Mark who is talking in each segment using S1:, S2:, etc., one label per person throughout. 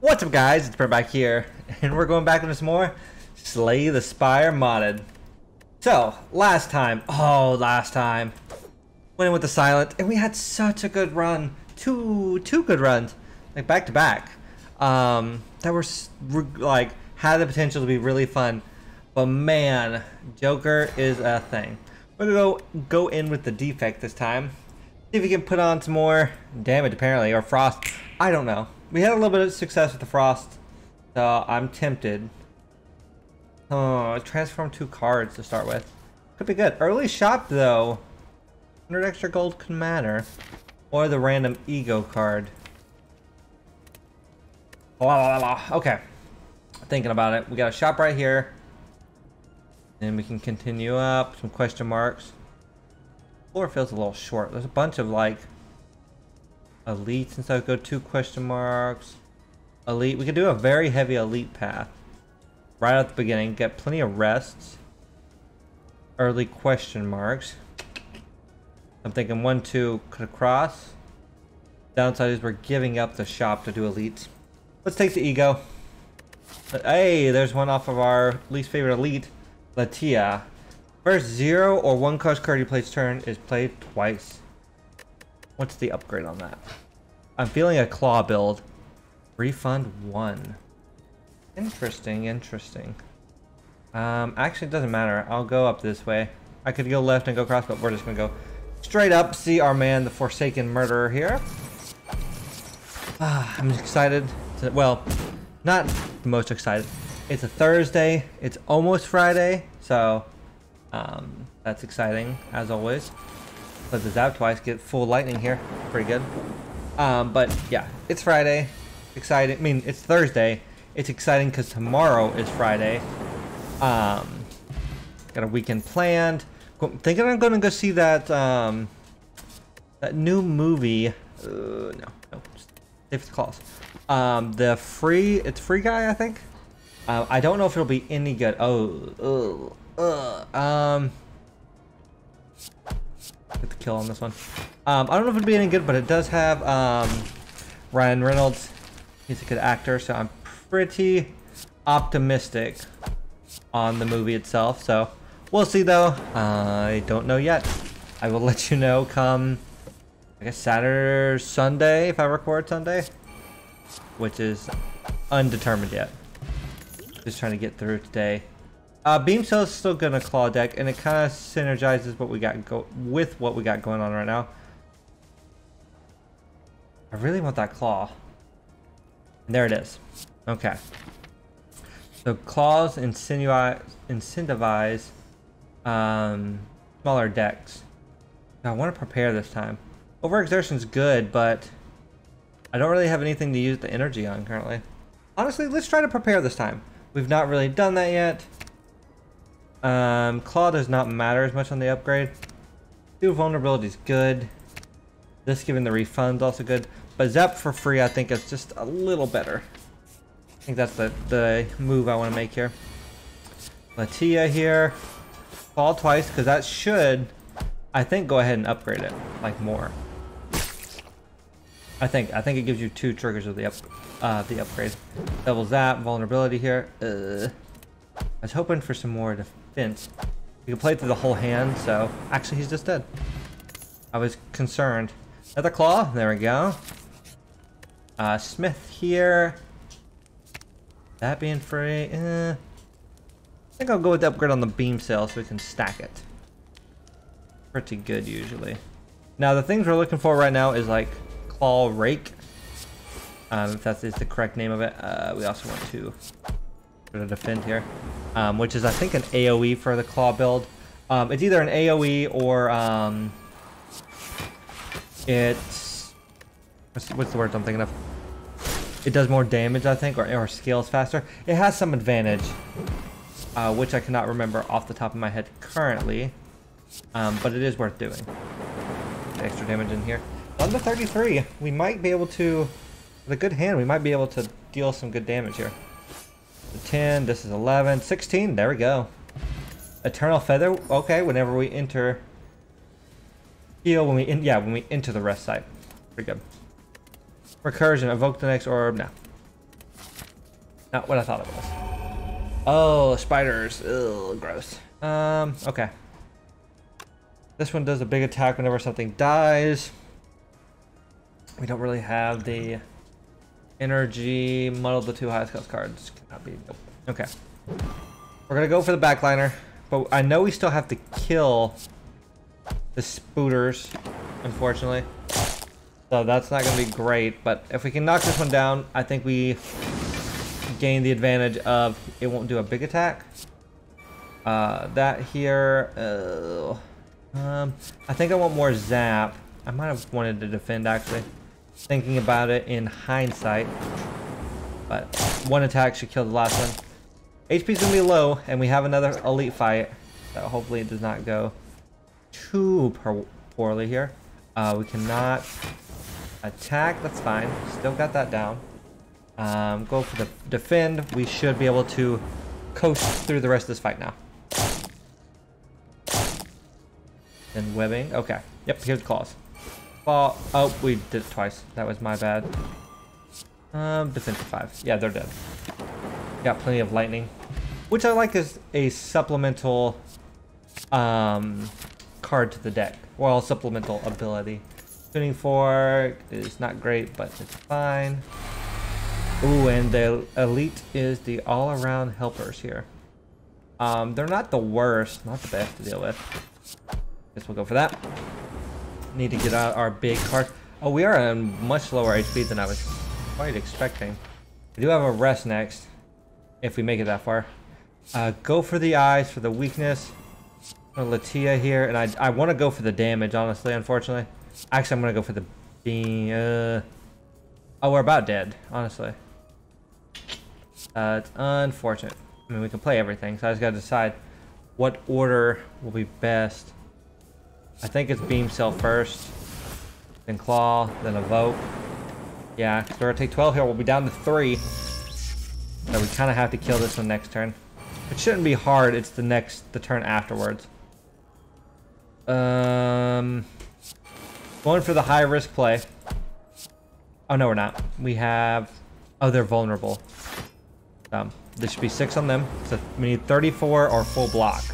S1: What's up guys, it's Brent back here, and we're going back into some more Slay the Spire modded. So, last time, oh last time, went in with the Silent, and we had such a good run. Two, two good runs, like back to back. Um, that were like, had the potential to be really fun. But man, Joker is a thing. We're gonna go, go in with the defect this time. See if we can put on some more damage apparently, or frost. I don't know. We had a little bit of success with the frost, so I'm tempted. Oh, transform two cards to start with. Could be good. Early shop though. 100 extra gold could matter. Or the random ego card. La la la. Okay. Thinking about it. We got a shop right here. And we can continue up. Some question marks. Floor feels a little short. There's a bunch of like elites and stuff. Go two question marks. Elite. We could do a very heavy elite path. Right at the beginning. Get plenty of rests. Early question marks. I'm thinking one, two could cross. Downside is we're giving up the shop to do elites. Let's take the ego. Hey, there's one off of our least favorite elite, Latia. First zero or one cost card you play turn is played twice. What's the upgrade on that? I'm feeling a claw build. Refund one. Interesting, interesting. Um, actually, it doesn't matter. I'll go up this way. I could go left and go across, but we're just gonna go straight up. See our man, the Forsaken Murderer here. Ah, I'm excited. To, well, not the most excited. It's a Thursday. It's almost Friday, so um, that's exciting as always. Let the zap twice, get full lightning here. Pretty good. Um, but yeah, it's Friday. Exciting. I mean, it's Thursday. It's exciting because tomorrow is Friday. Um, got a weekend planned. Thinking I'm gonna go see that um, that new movie. Uh, no, no, Safe Claws. Um, the free. It's free guy, I think. Uh, I don't know if it'll be any good. Oh, uh, uh, um. Get the kill on this one. Um, I don't know if it'd be any good, but it does have um, Ryan Reynolds. He's a good actor, so I'm pretty optimistic on the movie itself. So we'll see, though. I don't know yet. I will let you know come, I guess, Saturday, or Sunday, if I record Sunday, which is undetermined yet. Just trying to get through today. Uh, Beam Cell is still gonna claw deck, and it kind of synergizes what we got go with what we got going on right now. I really want that claw. There it is. Okay. So claws incentivize, incentivize um, smaller decks. I want to prepare this time. Overexertion's good, but I don't really have anything to use the energy on currently. Honestly, let's try to prepare this time. We've not really done that yet. Um, Claw does not matter as much on the upgrade. Two vulnerability is good. This giving the refund also good. But Zap for free I think is just a little better. I think that's the, the move I want to make here. Latia here. Fall twice because that should, I think, go ahead and upgrade it like more. I think I think it gives you two triggers of the up uh, the upgrade. Double zap, vulnerability here. Uh, I was hoping for some more defense. You can play through the whole hand, so actually he's just dead. I was concerned. Another claw. There we go. Uh, Smith here. That being free. Eh. I think I'll go with the upgrade on the beam cell so we can stack it. Pretty good usually. Now the things we're looking for right now is like claw rake. Um, if that is the correct name of it. Uh, we also want to a defend here, um, which is I think an AOE for the claw build. Um, it's either an AOE or um, it's what's, what's the word I'm thinking of? It does more damage, I think, or, or scales faster. It has some advantage, uh, which I cannot remember off the top of my head currently, um, but it is worth doing. Extra damage in here. On the 33, we might be able to, with a good hand, we might be able to deal some good damage here. 10, this is 11, 16, there we go. Eternal Feather, okay, whenever we enter, heal when we, in, yeah, when we enter the rest site. Pretty good. Recursion, evoke the next orb, no. Not what I thought it was. Oh, spiders. Ugh, gross. Um, okay. This one does a big attack whenever something dies. We don't really have the energy. Muddle the two highest cost cards. Nope. Okay. We're gonna go for the backliner, but I know we still have to kill the spooters, unfortunately. So that's not gonna be great, but if we can knock this one down, I think we gain the advantage of it won't do a big attack. Uh, that here, uh, um, I think I want more zap. I might have wanted to defend actually. Thinking about it in hindsight. But one attack should kill the last one. HP's gonna be low, and we have another elite fight. So hopefully it does not go too poorly here. Uh, we cannot attack, that's fine. Still got that down. Um, go for the defend. We should be able to coast through the rest of this fight now. Then webbing. Okay. Yep, here's claws. Claw. Oh, we did it twice. That was my bad. Um, defensive five. Yeah, they're dead. Got plenty of lightning. Which I like as a supplemental um, card to the deck. Well, supplemental ability. Tuning fork is not great, but it's fine. Ooh, and the elite is the all-around helpers here. Um, they're not the worst, not the best to deal with. Guess we'll go for that. Need to get out our big card. Oh, we are on much lower HP than I was quite expecting. We do have a rest next, if we make it that far. Uh, go for the eyes for the weakness. Latia here, and I, I want to go for the damage, honestly, unfortunately. Actually, I'm going to go for the beam. Uh, oh, we're about dead, honestly. Uh, it's unfortunate. I mean, we can play everything, so I just got to decide what order will be best. I think it's Beam Cell first, then Claw, then Evoke. Yeah, so we're gonna take 12 here. We'll be down to 3. So we kind of have to kill this one next turn. It shouldn't be hard. It's the next, the turn afterwards. Um, going for the high risk play. Oh, no, we're not. We have... Oh, they're vulnerable. Um, there should be 6 on them. So we need 34 or full block.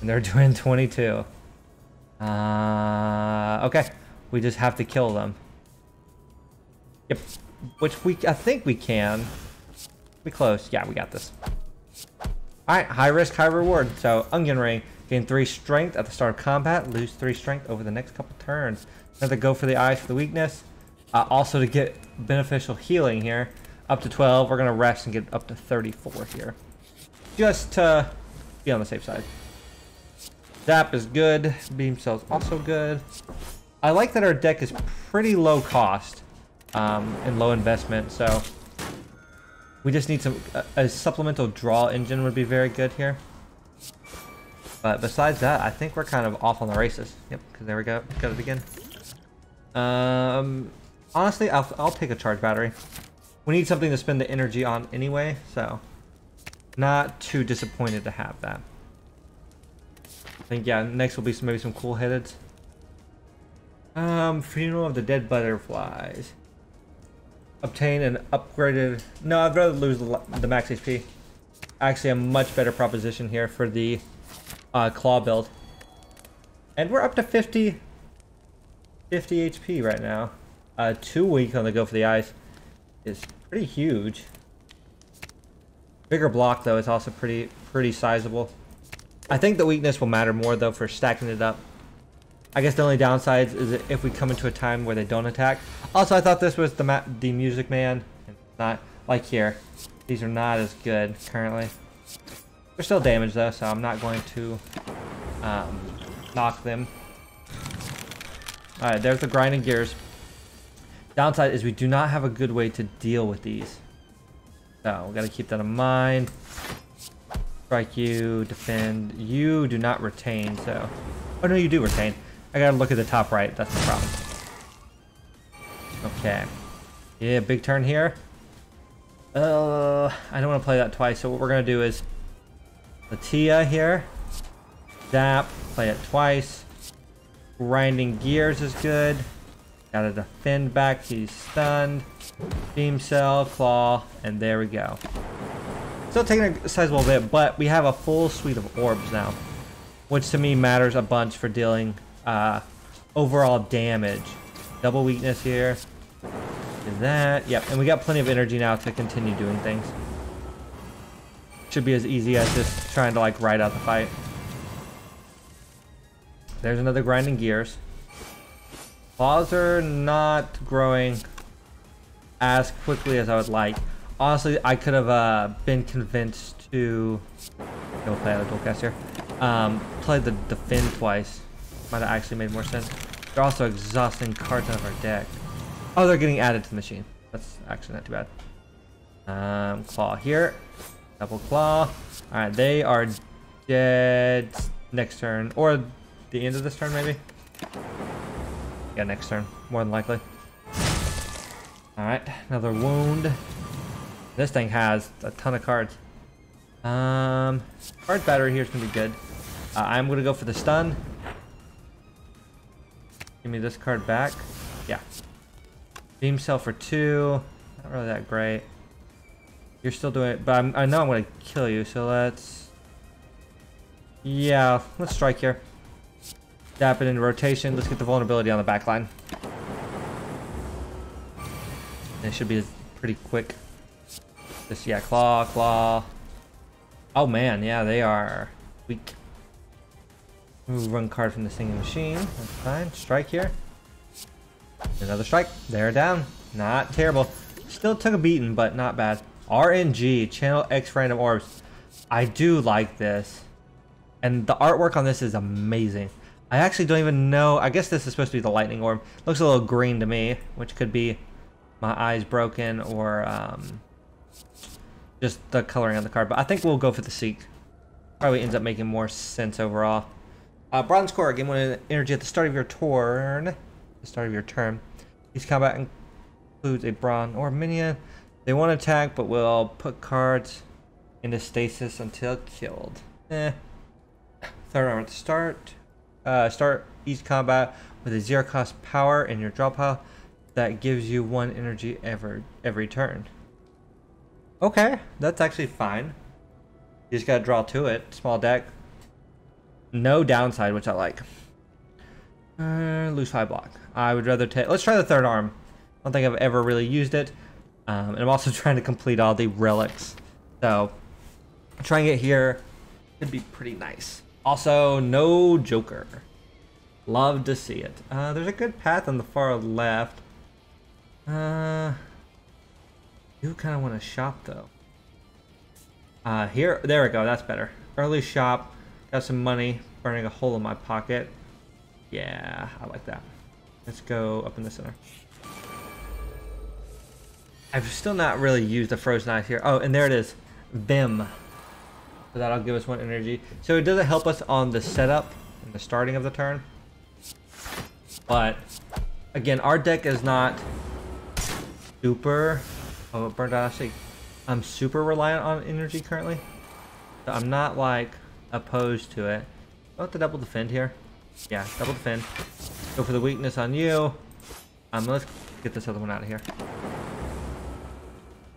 S1: And they're doing 22. Uh, okay. We just have to kill them. Yep. Which we, I think we can. We close. Yeah, we got this. Alright, high risk, high reward. So, Onion Ring. Gain 3 strength at the start of combat. Lose 3 strength over the next couple turns. Another go for the eyes for the weakness. Uh, also to get beneficial healing here. Up to 12. We're to rest and get up to 34 here. Just to be on the safe side. Zap is good. Beam Cell's also good. I like that our deck is pretty low cost um, and low investment, so we just need some... A, a, supplemental draw engine would be very good here. But besides that, I think we're kind of off on the races. Yep, because there we go. Got it again. Um, honestly, I'll, I'll take a charge battery. We need something to spend the energy on anyway, so not too disappointed to have that. I think, yeah, next will be some, maybe some cool headed. Um, Funeral of the Dead Butterflies. Obtain an upgraded... No, I'd rather lose the, max HP. Actually, a much better proposition here for the uh, claw build. And we're up to 50... 50 HP right now. Uh, two weak on the go for the eyes is pretty huge. Bigger block, though, is also pretty pretty sizable. I think the weakness will matter more, though, for stacking it up. I guess the only downside is if we come into a time where they don't attack. Also, I thought this was the the Music Man. Not like here. These are not as good currently. They're still damaged, though, so I'm not going to um, knock them. Alright, there's the grinding gears. Downside is we do not have a good way to deal with these. So, we gotta keep that in mind. Strike you, defend. You do not retain, so... Oh, no, you do retain. I gotta look at the top right. That's the problem. Okay. Yeah, big turn here. Uh, I don't want to play that twice, so what we're gonna do is... Latia here. Zap, play it twice. Grinding Gears is good. Got to defend back. He's stunned. Beam cell, claw, and there we go. Still taking a sizable bit, but we have a full suite of orbs now, which to me matters a bunch for dealing uh, overall damage. Double weakness here. That. Yep, and we got plenty of energy now to continue doing things. Should be as easy as just trying to like ride out the fight. There's another grinding gears. Claws are not growing as quickly as I would like. Honestly, I could have uh, been convinced to go play out dual cast here. Um, play the defend twice. Might have actually made more sense. They're also exhausting cards out of our deck. Oh, they're getting added to the machine. That's actually not too bad. Um, claw here. Double claw. Alright, they are dead next turn. Or the end of this turn, maybe? Yeah, next turn. More than likely. Alright, another wound. This thing has a ton of cards. Um, card battery here is going to be good. Uh, I'm going to go for the stun. Give me this card back. Yeah. Beam cell for two. Not really that great. You're still doing it, but I'm, I know I'm going to kill you, so let's... Yeah, let's strike here. Dap it into rotation. Let's get the vulnerability on the back line. it should be pretty quick. Just, yeah, claw, claw. Oh man, yeah, they are weak. Move one card from the singing machine. That's fine. Strike here. Another strike. They're down. Not terrible. Still took a beating, but not bad. RNG, Channel X Random Orbs. I do like this. And the artwork on this is amazing. I actually don't even know. I guess this is supposed to be the lightning orb. Looks a little green to me, which could be my eyes broken or um, just the coloring on the card. But I think we'll go for the Seek. Probably ends up making more sense overall. Uh, bronze core, gain one energy at the start of your turn. The start of your turn. Each combat includes a bronze orb minion. They won't attack, but will put cards into stasis until killed. Eh. Third arm at the start. Uh, start each combat with a zero cost power in your draw pile that gives you one energy every every turn. Okay, that's actually fine. You just gotta draw to it. Small deck. No downside, which I like. Uh, lose five block. I would rather take. Let's try the third arm. I don't think I've ever really used it. Um, and I'm also trying to complete all the relics. So, trying it here could be pretty nice. Also, no Joker. Love to see it. Uh, there's a good path on the far left. Uh, you kind of want to shop though. Uh, here, there we go. That's better. Early shop. Got some money. Burning a hole in my pocket. Yeah, I like that. Let's go up in the center. I've still not really used the frozen eye here. Oh, and there it is. Vim. So that'll give us one energy. So it doesn't help us on the setup and the starting of the turn. But again, our deck is not super. Oh, burned out. Actually, I'm super reliant on energy currently. So I'm not like opposed to it. Oh, the double defend here. Yeah, double defend. Go for the weakness on you. Um, let's get this other one out of here.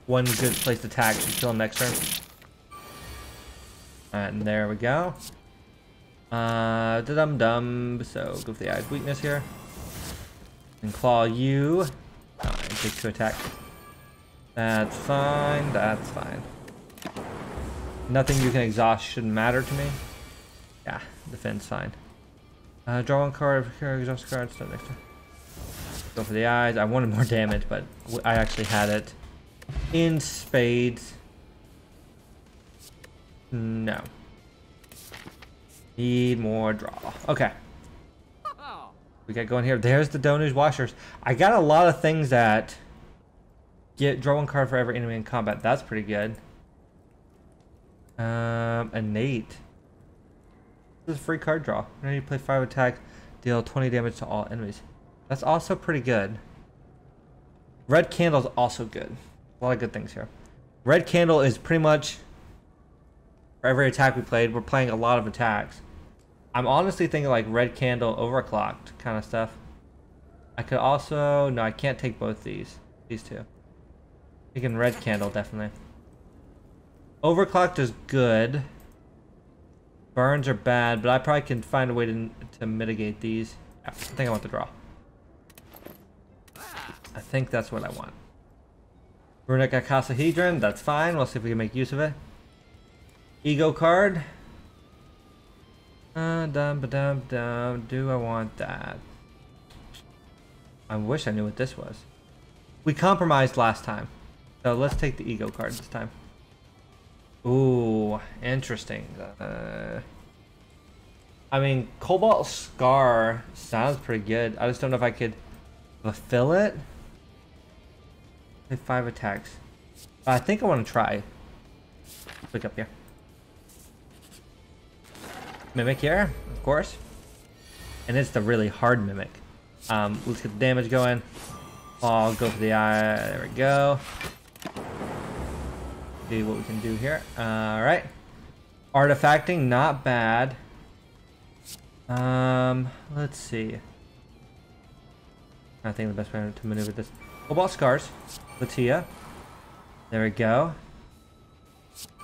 S1: One good place to tag until next turn. And there we go. Uh, da dum dum. So go for the eyes weakness here. And claw you. Uh, and take two attack. That's fine. That's fine. Nothing you can exhaust shouldn't matter to me. Yeah, defense fine. Uh, draw one card, exhaust card, start next turn. Go for the eyes. I wanted more damage, but I actually had it in spades. No. Need more draw. Okay. We got going here. There's the Donu's Washers. I got a lot of things that get draw one card for every enemy in combat. That's pretty good. Um, innate. This is a free card draw. Whenever you play five attack, deal 20 damage to all enemies. That's also pretty good. Red Candle's also good. A lot of good things here. Red Candle is pretty much for every attack we played, we're playing a lot of attacks. I'm honestly thinking like red candle overclocked kind of stuff. I could also... No, I can't take both these. These two. Taking red candle, definitely. Overclocked is good. Burns are bad, but I probably can find a way to, to mitigate these. I think I want the draw. I think that's what I want. Runic Icosahedron, that's fine. We'll see if we can make use of it. Ego card. Uh, dum, ba, dum, dum. Do I want that? I wish I knew what this was. We compromised last time. So let's take the ego card this time. Ooh, interesting. Uh, I mean, Cobalt Scar sounds pretty good. I just don't know if I could fulfill it. Five attacks. I think I want to try. Pick up here. Mimic here, of course. And it's the really hard Mimic. Um, let's get the damage going. I'll go for the eye. There we go. See what we can do here. Alright. Artifacting, not bad. Um, let's see. I think the best way to maneuver this. Cobalt Scars. Latia. There we go.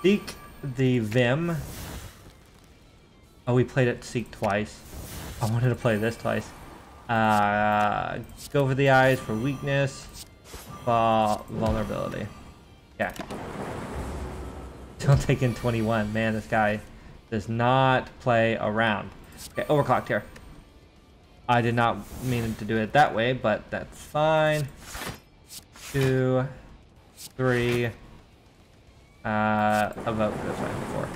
S1: Seek the Vim. Oh, we played it Seek twice. I wanted to play this twice. Uh, go for the eyes for weakness. Fall vulnerability. Yeah. Don't take in 21. Man, this guy does not play around. Okay, overclocked here. I did not mean to do it that way, but that's fine. Two, three. Uh, a vote this way before.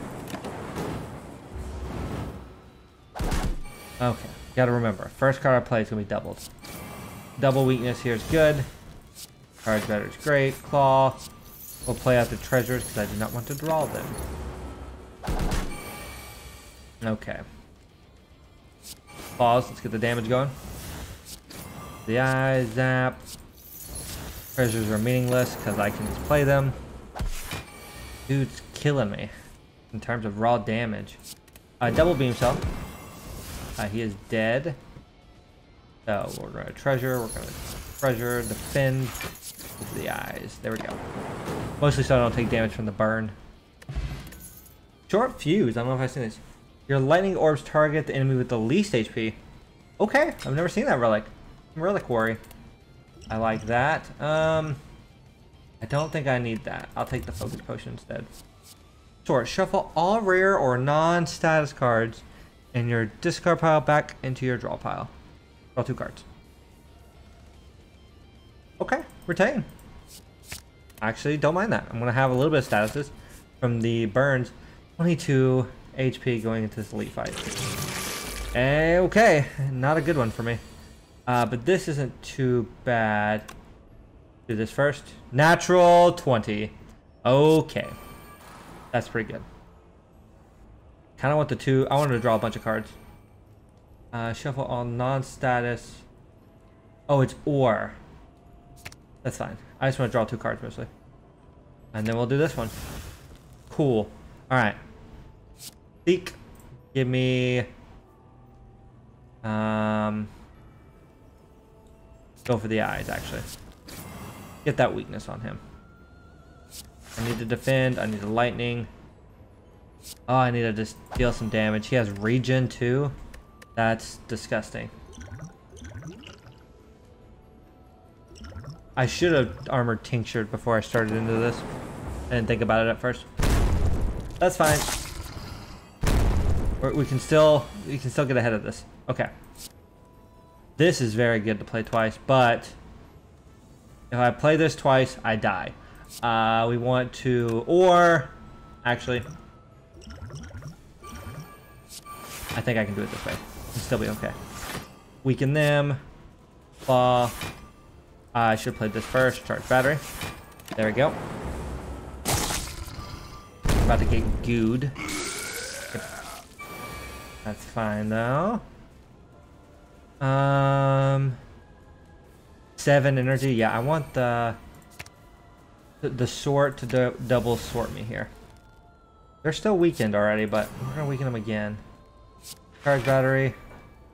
S1: Okay, gotta remember, first card I play is gonna be doubled. Double weakness here is good. Cards better is great. Claw. We'll play out the treasures because I do not want to draw them. Okay. Pause. Let's get the damage going. The eye zap. Treasures are meaningless because I can just play them. Dude's killing me in terms of raw damage. Uh, double beam cell. Uh, he is dead. So we're gonna treasure. We're gonna treasure, defend the eyes. There we go. Mostly so I don't take damage from the burn. Short fuse. I don't know if I've seen this. Your lightning orbs target the enemy with the least HP. Okay, I've never seen that relic. Reliquary. I like that. Um, I don't think I need that. I'll take the focus potion instead. Short. Shuffle all rare or non-status cards in your discard pile back into your draw pile. Draw two cards. Okay, retain. Actually, don't mind that. I'm going to have a little bit of statuses from the burns. 22 HP going into this elite fight. Okay, not a good one for me. Uh, but this isn't too bad. Do this first. Natural 20. Okay. That's pretty good. Kind of want the two. I wanted to draw a bunch of cards. Uh, shuffle all non-status. Oh, it's or. That's fine. I just want to draw two cards mostly. And then we'll do this one. Cool. Alright. Seek. Give me... Um... Go for the eyes, actually. Get that weakness on him. I need to defend. I need a lightning. Oh, I need to just deal some damage. He has regen, too. That's disgusting. I should have armored tinctured before I started into this. I didn't think about it at first. That's fine. We're, we can still we can still get ahead of this. Okay. This is very good to play twice, but if I play this twice, I die. Uh, we want to, or actually, I think I can do it this way. It'll still be okay. Weaken them. Claw. I should played this first. Charge battery. There we go. About to get gooed. That's fine though. Um, seven energy. Yeah, I want the the, the sort to do, double sort me here. They're still weakened already, but we're gonna weaken them again. Charge battery.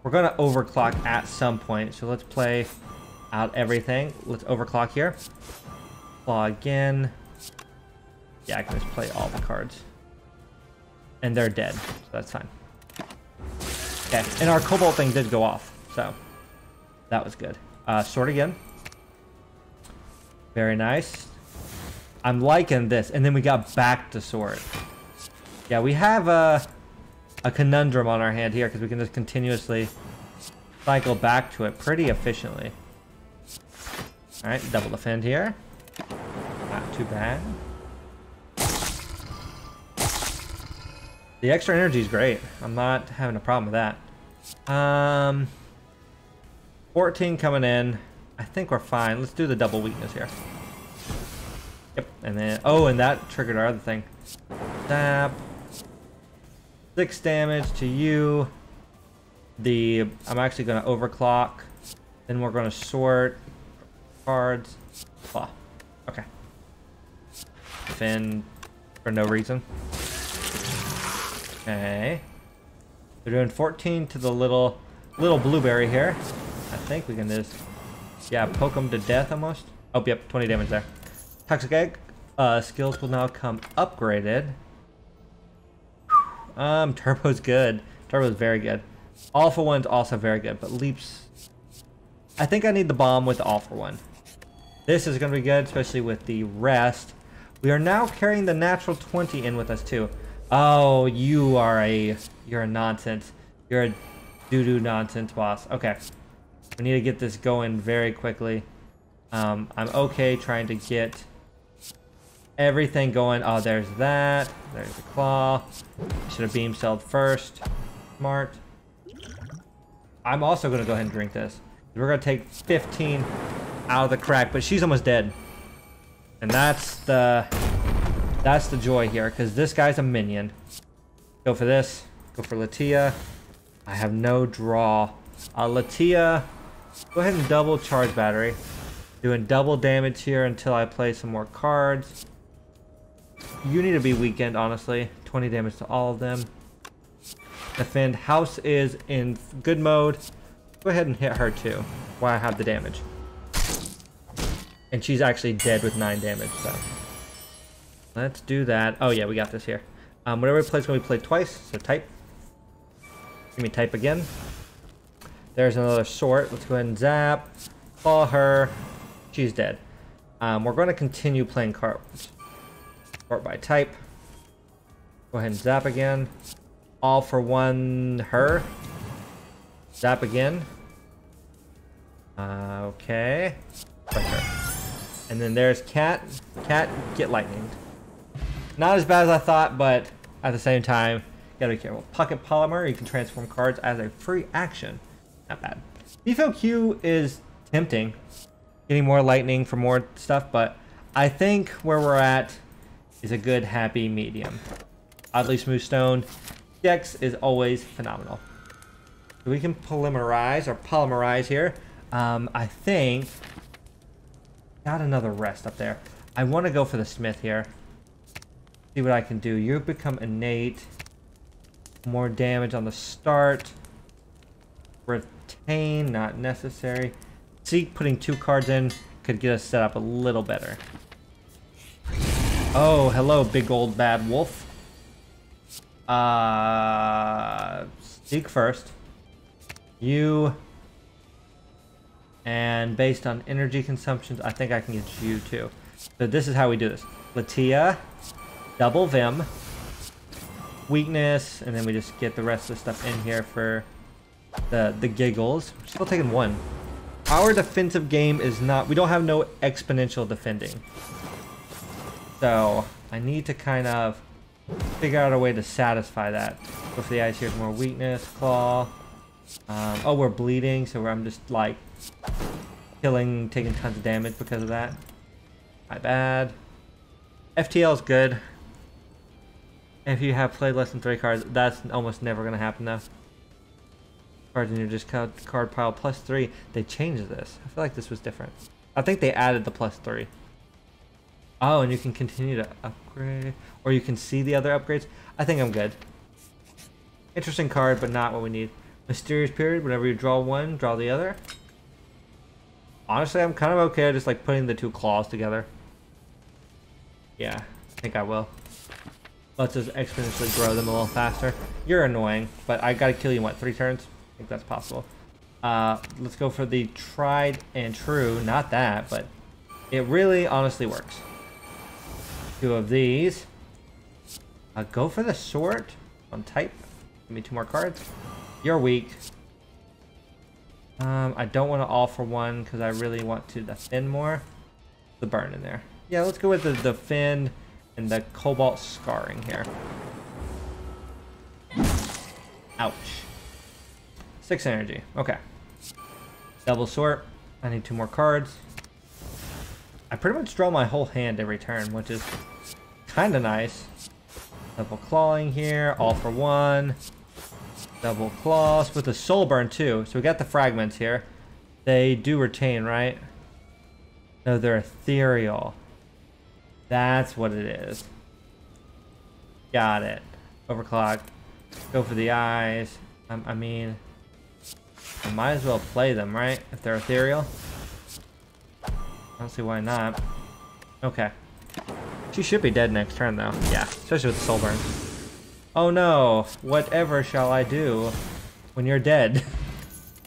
S1: We're gonna overclock at some point, so let's play out everything. Let's overclock here. Claw again. Yeah, I can just play all the cards. And they're dead, so that's fine. Okay, and our Cobalt thing did go off, so that was good. Uh, sword again. Very nice. I'm liking this. And then we got back to sword. Yeah, we have a, a conundrum on our hand here because we can just continuously cycle back to it pretty efficiently. Alright, double defend here. Not too bad. The extra energy is great. I'm not having a problem with that. Um, 14 coming in. I think we're fine. Let's do the double weakness here. Yep, and then... Oh, and that triggered our other thing. Zap. Six damage to you. The... I'm actually going to overclock. Then we're going to sort cards. Claw. Okay. Fin for no reason. Okay. They're doing 14 to the little little blueberry here. I think we can just, yeah, poke him to death almost. Oh, yep, 20 damage there. Toxic Egg. Uh, skills will now come upgraded. Um, Turbo's good. Turbo's very good. All for One's also very good, but Leaps... I think I need the bomb with All for One. This is going to be good, especially with the rest. We are now carrying the natural 20 in with us too. Oh, you are a... You're a nonsense. You're a doo-doo nonsense boss. Okay. We need to get this going very quickly. Um, I'm okay trying to get everything going. Oh, there's that. There's the claw. Should have beam celled first. Smart. I'm also going to go ahead and drink this. We're going to take 15 out of the crack, but she's almost dead. And that's the that's the joy here, because this guy's a minion. Go for this. Go for Latia. I have no draw. Uh, Latia, go ahead and double charge battery. Doing double damage here until I play some more cards. You need to be weakened, honestly. 20 damage to all of them. Defend. House is in good mode. Go ahead and hit her too, while I have the damage. And she's actually dead with 9 damage, so... Let's do that. Oh yeah, we got this here. Um, whatever we play is going to be played twice, so type. Give me type again. There's another sort. Let's go ahead and zap. Claw her. She's dead. Um, we're going to continue playing cards. Sort by type. Go ahead and zap again. All for one her. Zap again. Uh, okay. And then there's cat. Cat, get lightning. Not as bad as I thought, but at the same time, gotta be careful. Pocket Polymer, you can transform cards as a free action. Not bad. BFOQ is tempting. Getting more lightning for more stuff, but I think where we're at is a good, happy medium. Oddly Smooth Stone. Dex is always phenomenal. We can polymerize or polymerize here. Um, I think... Got another rest up there. I want to go for the Smith here. See what I can do. You become innate. More damage on the start. Retain, not necessary. See, putting two cards in could get us set up a little better. Oh, hello, big old bad wolf. Uh, Seek first. You. And based on energy consumptions, I think I can get you too. So this is how we do this. Latia double Vim, weakness, and then we just get the rest of the stuff in here for the the giggles. We're still taking one. Our defensive game is not, we don't have no exponential defending. So I need to kind of figure out a way to satisfy that. Go for the eyes here, more weakness, claw. Um, oh, we're bleeding, so I'm just like killing, taking tons of damage because of that. My bad. FTL is good. If you have played less than three cards, that's almost never going to happen though. Cards in your discard card pile plus three. They changed this. I feel like this was different. I think they added the plus three. Oh, and you can continue to upgrade. Or you can see the other upgrades. I think I'm good. Interesting card, but not what we need. Mysterious Period. Whenever you draw one, draw the other. Honestly, I'm kind of okay just like putting the two claws together. Yeah, I think I will. Let's just exponentially grow them a little faster. You're annoying, but I gotta kill you in what, three turns? I think that's possible. Uh, let's go for the tried and true. Not that, but it really honestly works. Two of these. Uh, go for the sword on type. Give me two more cards. You're weak. Um, I don't want to all for one because I really want to defend more. The burn in there. Yeah, let's go with the defend and the cobalt scarring here. Ouch. Six energy. Okay. Double sort. I need two more cards. I pretty much draw my whole hand every turn, which is kind of nice. Double clawing here, all for one. Double claws with a soul burn too. So we got the fragments here. They do retain, right? No, they're ethereal. That's what it is. Got it. Overclock. Go for the eyes. Um, I mean, I might as well play them, right? If they're ethereal. I don't see why not. Okay. She should be dead next turn, though. Yeah, especially with the soul burn. Oh no, whatever shall I do when you're dead?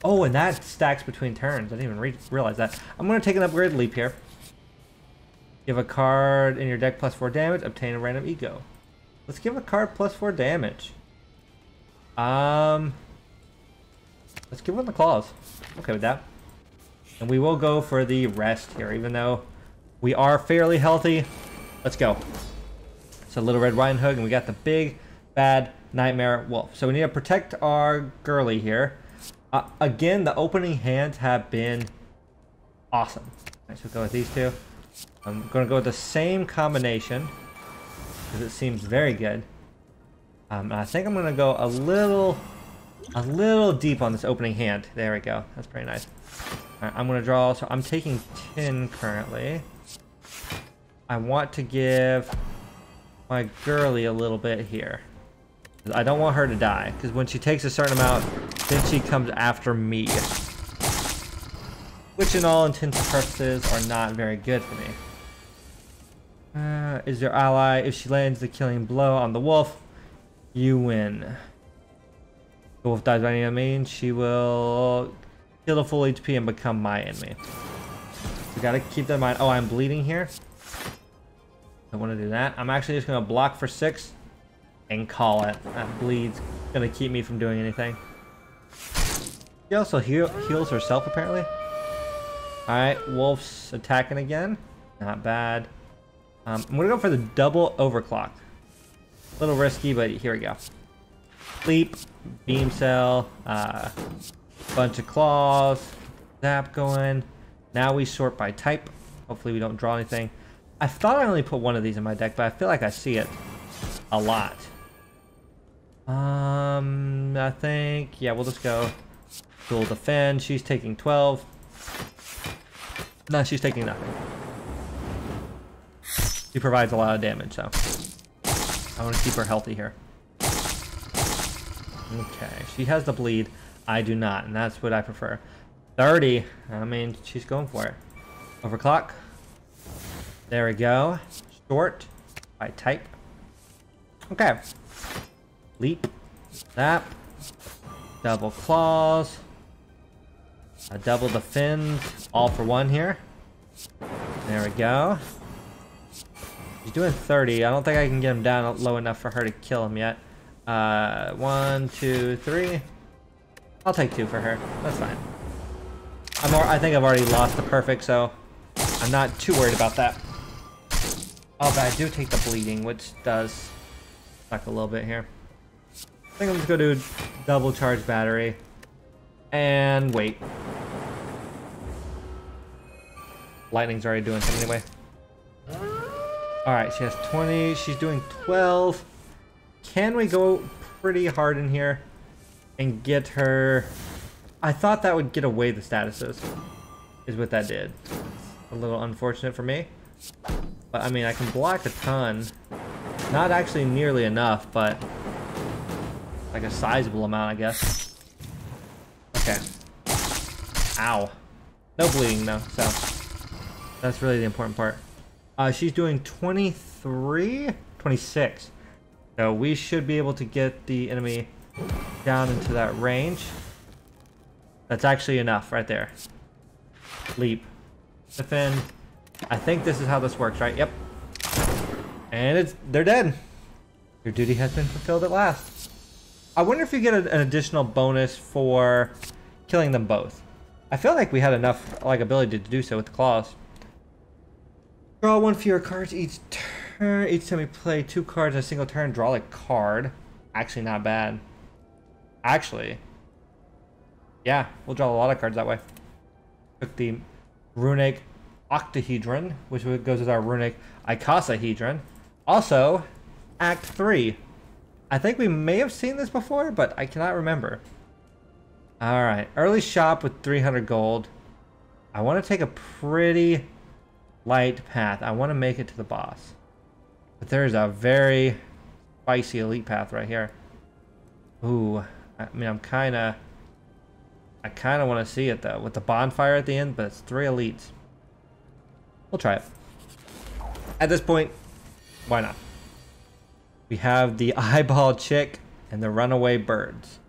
S1: Oh, and that stacks between turns. I didn't even re realize that. I'm going to take an upgrade leap here. Give a card in your deck plus 4 damage, obtain a random ego. Let's give a card plus 4 damage. Um, Let's give one the claws. Okay with that. And we will go for the rest here, even though we are fairly healthy. Let's go. It's a Little Red Riding Hood, and we got the big, bad Nightmare Wolf. So we need to protect our girly here. Uh, again, the opening hands have been awesome. Alright, so we'll go with these two. I'm going to go with the same combination because it seems very good. Um, I think I'm going to go a little, a little deep on this opening hand. There we go. That's pretty nice. Right, I'm going to draw. So I'm taking 10 currently. I want to give my girly a little bit here. I don't want her to die, because when she takes a certain amount, then she comes after me. Which in all intents and purposes are not very good for me. Uh, is your ally, if she lands the killing blow on the wolf, you win. The wolf dies by any means, she will kill the full HP and become my enemy. So gotta keep that in mind. Oh, I'm bleeding here. I want to do that. I'm actually just gonna block for six and call it. That bleed's gonna keep me from doing anything. She also heal heals herself, apparently. Alright, Wolf's attacking again. Not bad. Um, I'm gonna go for the double overclock. A little risky, but here we go. Sleep, beam cell, uh, bunch of claws, zap going. Now we sort by type. Hopefully we don't draw anything. I thought I only put one of these in my deck, but I feel like I see it a lot. Um, I think, yeah, we'll just go dual defend. She's taking 12. No, she's taking nothing. She provides a lot of damage, so I want to keep her healthy here. Okay, she has the bleed. I do not, and that's what I prefer. 30. I mean, she's going for it. Overclock. There we go. Short by type. Okay. Leap. Zap. Double claws. A double defend. All for one here. There we go. He's doing 30. I don't think I can get him down low enough for her to kill him yet. Uh, one, two, three. I'll take two for her. That's fine. I'm I think I've already lost the perfect, so I'm not too worried about that. Oh, but I do take the bleeding, which does suck a little bit here. I think I'm just gonna do double charge battery. And wait. Lightning's already doing something anyway. Alright, she has 20. She's doing 12. Can we go pretty hard in here and get her... I thought that would get away the statuses, is what that did. A little unfortunate for me. But I mean, I can block a ton. Not actually nearly enough, but like a sizable amount, I guess. Okay. Ow. No bleeding though, so that's really the important part. Uh, she's doing 23, 26. So we should be able to get the enemy down into that range. That's actually enough right there. Leap. Defend. I think this is how this works, right? Yep. And it's they're dead. Your duty has been fulfilled at last. I wonder if you get a, an additional bonus for killing them both. I feel like we had enough like ability to do so with the claws. Draw one fewer cards each turn. Each time we play two cards in a single turn, draw a card. Actually, not bad. Actually, yeah, we'll draw a lot of cards that way. Took the runic octahedron, which goes with our runic icosahedron. Also, Act 3. I think we may have seen this before, but I cannot remember. Alright, early shop with 300 gold. I want to take a pretty light path. I want to make it to the boss. But there's a very spicy elite path right here. Ooh, I mean, I'm kind of... I kind of want to see it, though, with the bonfire at the end, but it's three elites. We'll try it. At this point, why not? We have the eyeball chick and the runaway birds.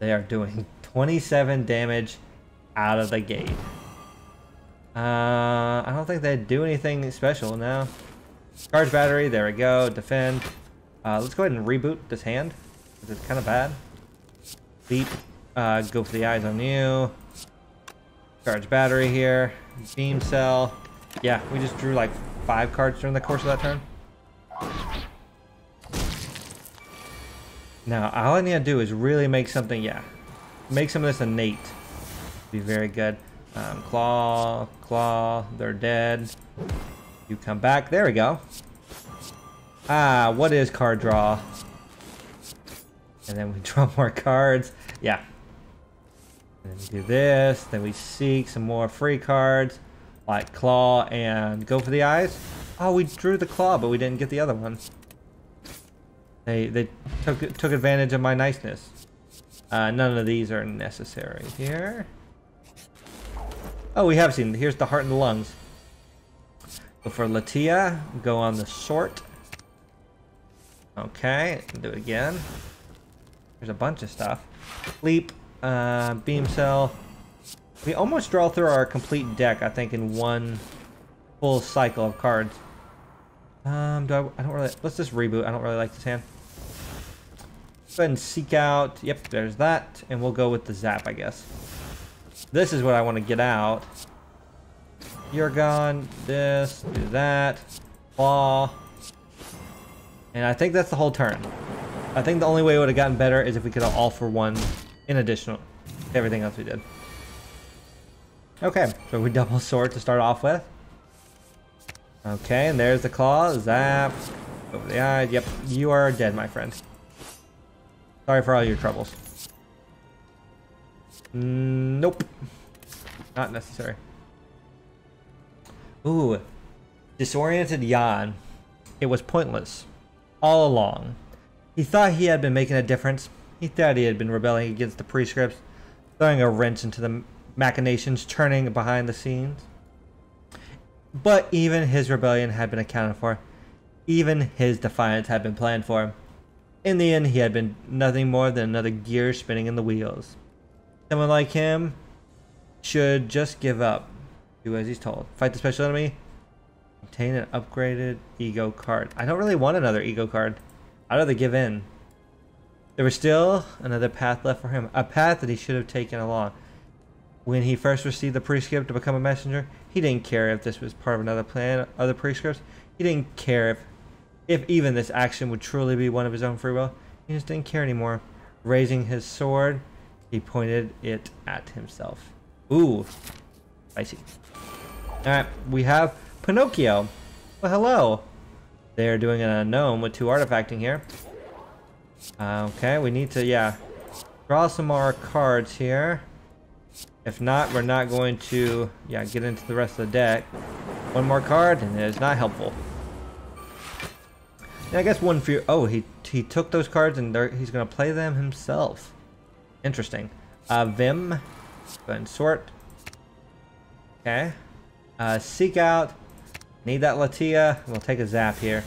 S1: They are doing 27 damage out of the gate. Uh, I don't think they do anything special now. Charge battery, there we go. Defend. Uh, let's go ahead and reboot this hand. Because it's kind of bad. Beep. Uh, go for the eyes on you. Charge battery here. Beam cell. Yeah, we just drew like five cards during the course of that turn. Now, all I need to do is really make something, yeah. Make some of this innate. Be very good. Um, claw, claw, they're dead. You come back. There we go. Ah, what is card draw? And then we draw more cards. Yeah. And then we do this. Then we seek some more free cards. Like claw and go for the eyes. Oh, we drew the claw, but we didn't get the other one. They they took took advantage of my niceness. Uh, none of these are necessary here. Oh, we have seen. Here's the heart and the lungs. Go for Latia. Go on the short. Okay, do it again. There's a bunch of stuff. Leap, uh, beam cell. We almost draw through our complete deck, I think, in one full cycle of cards. Um, do I, I don't really, let's just reboot. I don't really like this hand. Go ahead and seek out. Yep, there's that. And we'll go with the zap, I guess. This is what I want to get out. You're gone. This, do that. Claw. And I think that's the whole turn. I think the only way it would have gotten better is if we could have all for one in addition to everything else we did. Okay, so we double sword to start off with. Okay, and there's the claw. Zap. Over the eye. Yep, you are dead, my friend. Sorry for all your troubles. Nope. Not necessary. Ooh. Disoriented Yan. It was pointless. All along. He thought he had been making a difference. He thought he had been rebelling against the prescripts, throwing a wrench into the machinations turning behind the scenes. But even his rebellion had been accounted for. Even his defiance had been planned for. In the end, he had been nothing more than another gear spinning in the wheels. Someone like him should just give up. Do as he's told. Fight the special enemy. Obtain an upgraded ego card. I don't really want another ego card. I'd rather give in. There was still another path left for him. A path that he should have taken along. When he first received the prescript to become a messenger, he didn't care if this was part of another plan, other prescripts. He didn't care if if even this action would truly be one of his own free will, he just didn't care anymore. Raising his sword, he pointed it at himself. Ooh, spicy. Alright, we have Pinocchio. Well, hello. They're doing a unknown with two artifacting here. Uh, okay, we need to, yeah, draw some more cards here. If not, we're not going to, yeah, get into the rest of the deck. One more card, and it is not helpful. Yeah, I guess one for you. Oh, he he took those cards and he's gonna play them himself. Interesting. Uh, Vim, go and sort. Okay. Uh, seek out. Need that Latia. We'll take a zap here.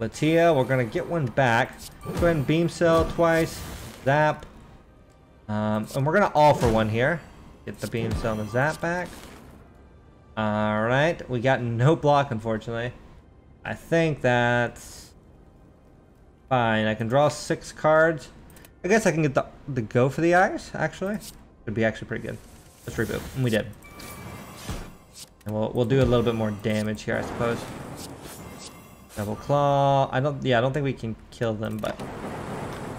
S1: Latia, we're gonna get one back. Go ahead and beam cell twice. Zap. Um, and we're gonna all for one here. Get the beam cell and the zap back. Alright, we got no block unfortunately. I think that's fine. I can draw six cards. I guess I can get the, the go for the eyes, actually. Would be actually pretty good. Let's reboot. And we did. And we'll, we'll do a little bit more damage here, I suppose. Double claw. I don't, yeah, I don't think we can kill them, but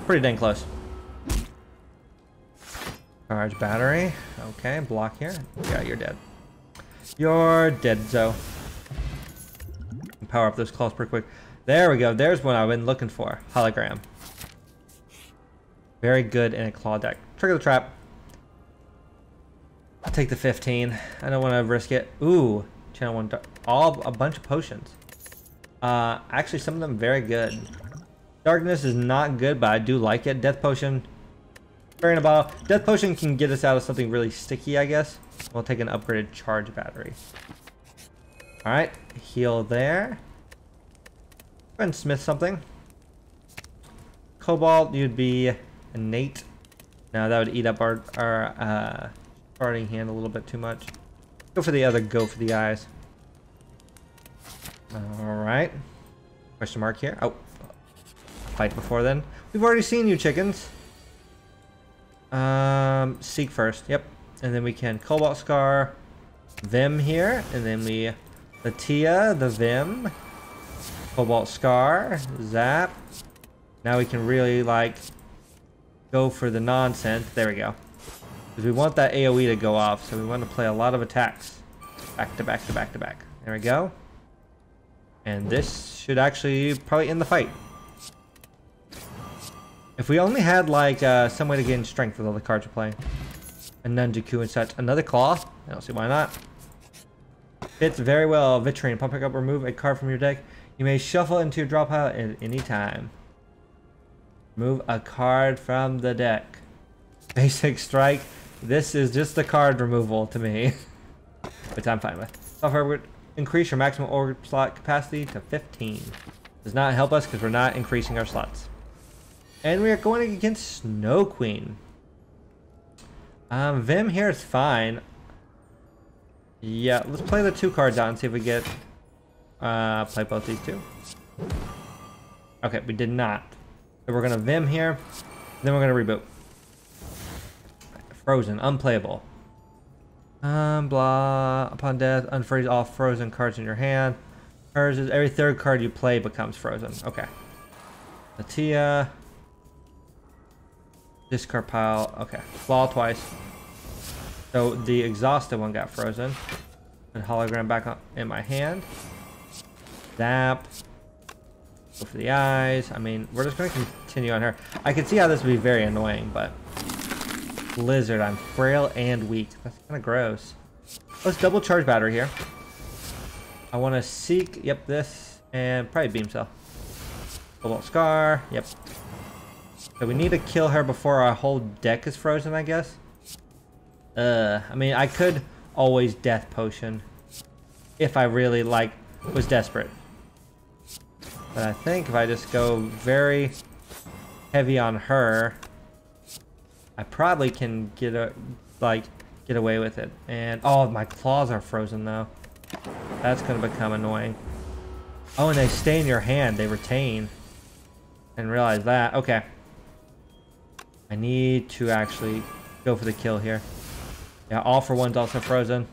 S1: pretty dang close. Charge battery. Okay, block here. Yeah, you're dead. You're dead, Zoe. Power up those claws pretty quick. There we go. There's what I've been looking for. Hologram. Very good in a claw deck. Trigger the trap. I'll take the 15. I don't want to risk it. Ooh, channel one. All a bunch of potions. Uh, actually, some of them very good. Darkness is not good, but I do like it. Death potion. In a bottle. Death potion can get us out of something really sticky, I guess. We'll take an upgraded charge battery. Alright, heal there. Go and smith something. Cobalt, you'd be innate. Now that would eat up our, our uh, starting hand a little bit too much. Go for the other, go for the eyes. Alright. Question mark here. Oh. Fight before then. We've already seen you, chickens. Um, seek first. Yep. And then we can Cobalt Scar, Vim here, and then we Latia, the Vim, Cobalt Scar, Zap. Now we can really like go for the nonsense. There we go. Because we want that AoE to go off, so we want to play a lot of attacks. Back to back to back to back. There we go. And this should actually probably end the fight. If we only had like uh, some way to gain strength with all the cards we're playing. A Nunchaku and such. Another claw? I don't see why not. Fits very well. Vitrine. Pump pick up, remove a card from your deck. You may shuffle into your draw pile at any time. Move a card from the deck. Basic strike. This is just the card removal to me. Which I'm fine with. Software would increase your maximum orb slot capacity to 15. Does not help us because we're not increasing our slots. And we are going against Snow Queen. Um, Vim here is fine. Yeah, let's play the two cards out and see if we get... Uh, play both these two. Okay, we did not. So we're going to Vim here. Then we're going to reboot. Frozen, unplayable. Um, blah. Upon death, unfreeze all frozen cards in your hand. Hers is every third card you play becomes frozen. Okay. Latia. Discard pile. Okay. Fall twice. So the exhausted one got frozen. And hologram back in my hand. Zap. Go for the eyes. I mean, we're just going to continue on her. I can see how this would be very annoying, but... Blizzard, I'm frail and weak. That's kind of gross. Let's double charge battery here. I want to seek, yep, this, and probably beam cell. Cobalt Scar, yep. So we need to kill her before our whole deck is frozen, I guess. Uh, I mean, I could always death potion if I really, like, was desperate. But I think if I just go very heavy on her, I probably can get a, like, get away with it. And, oh, my claws are frozen, though. That's going to become annoying. Oh, and they stay in your hand. They retain. And realize that. Okay. I need to actually go for the kill here. Yeah, all for one's also frozen.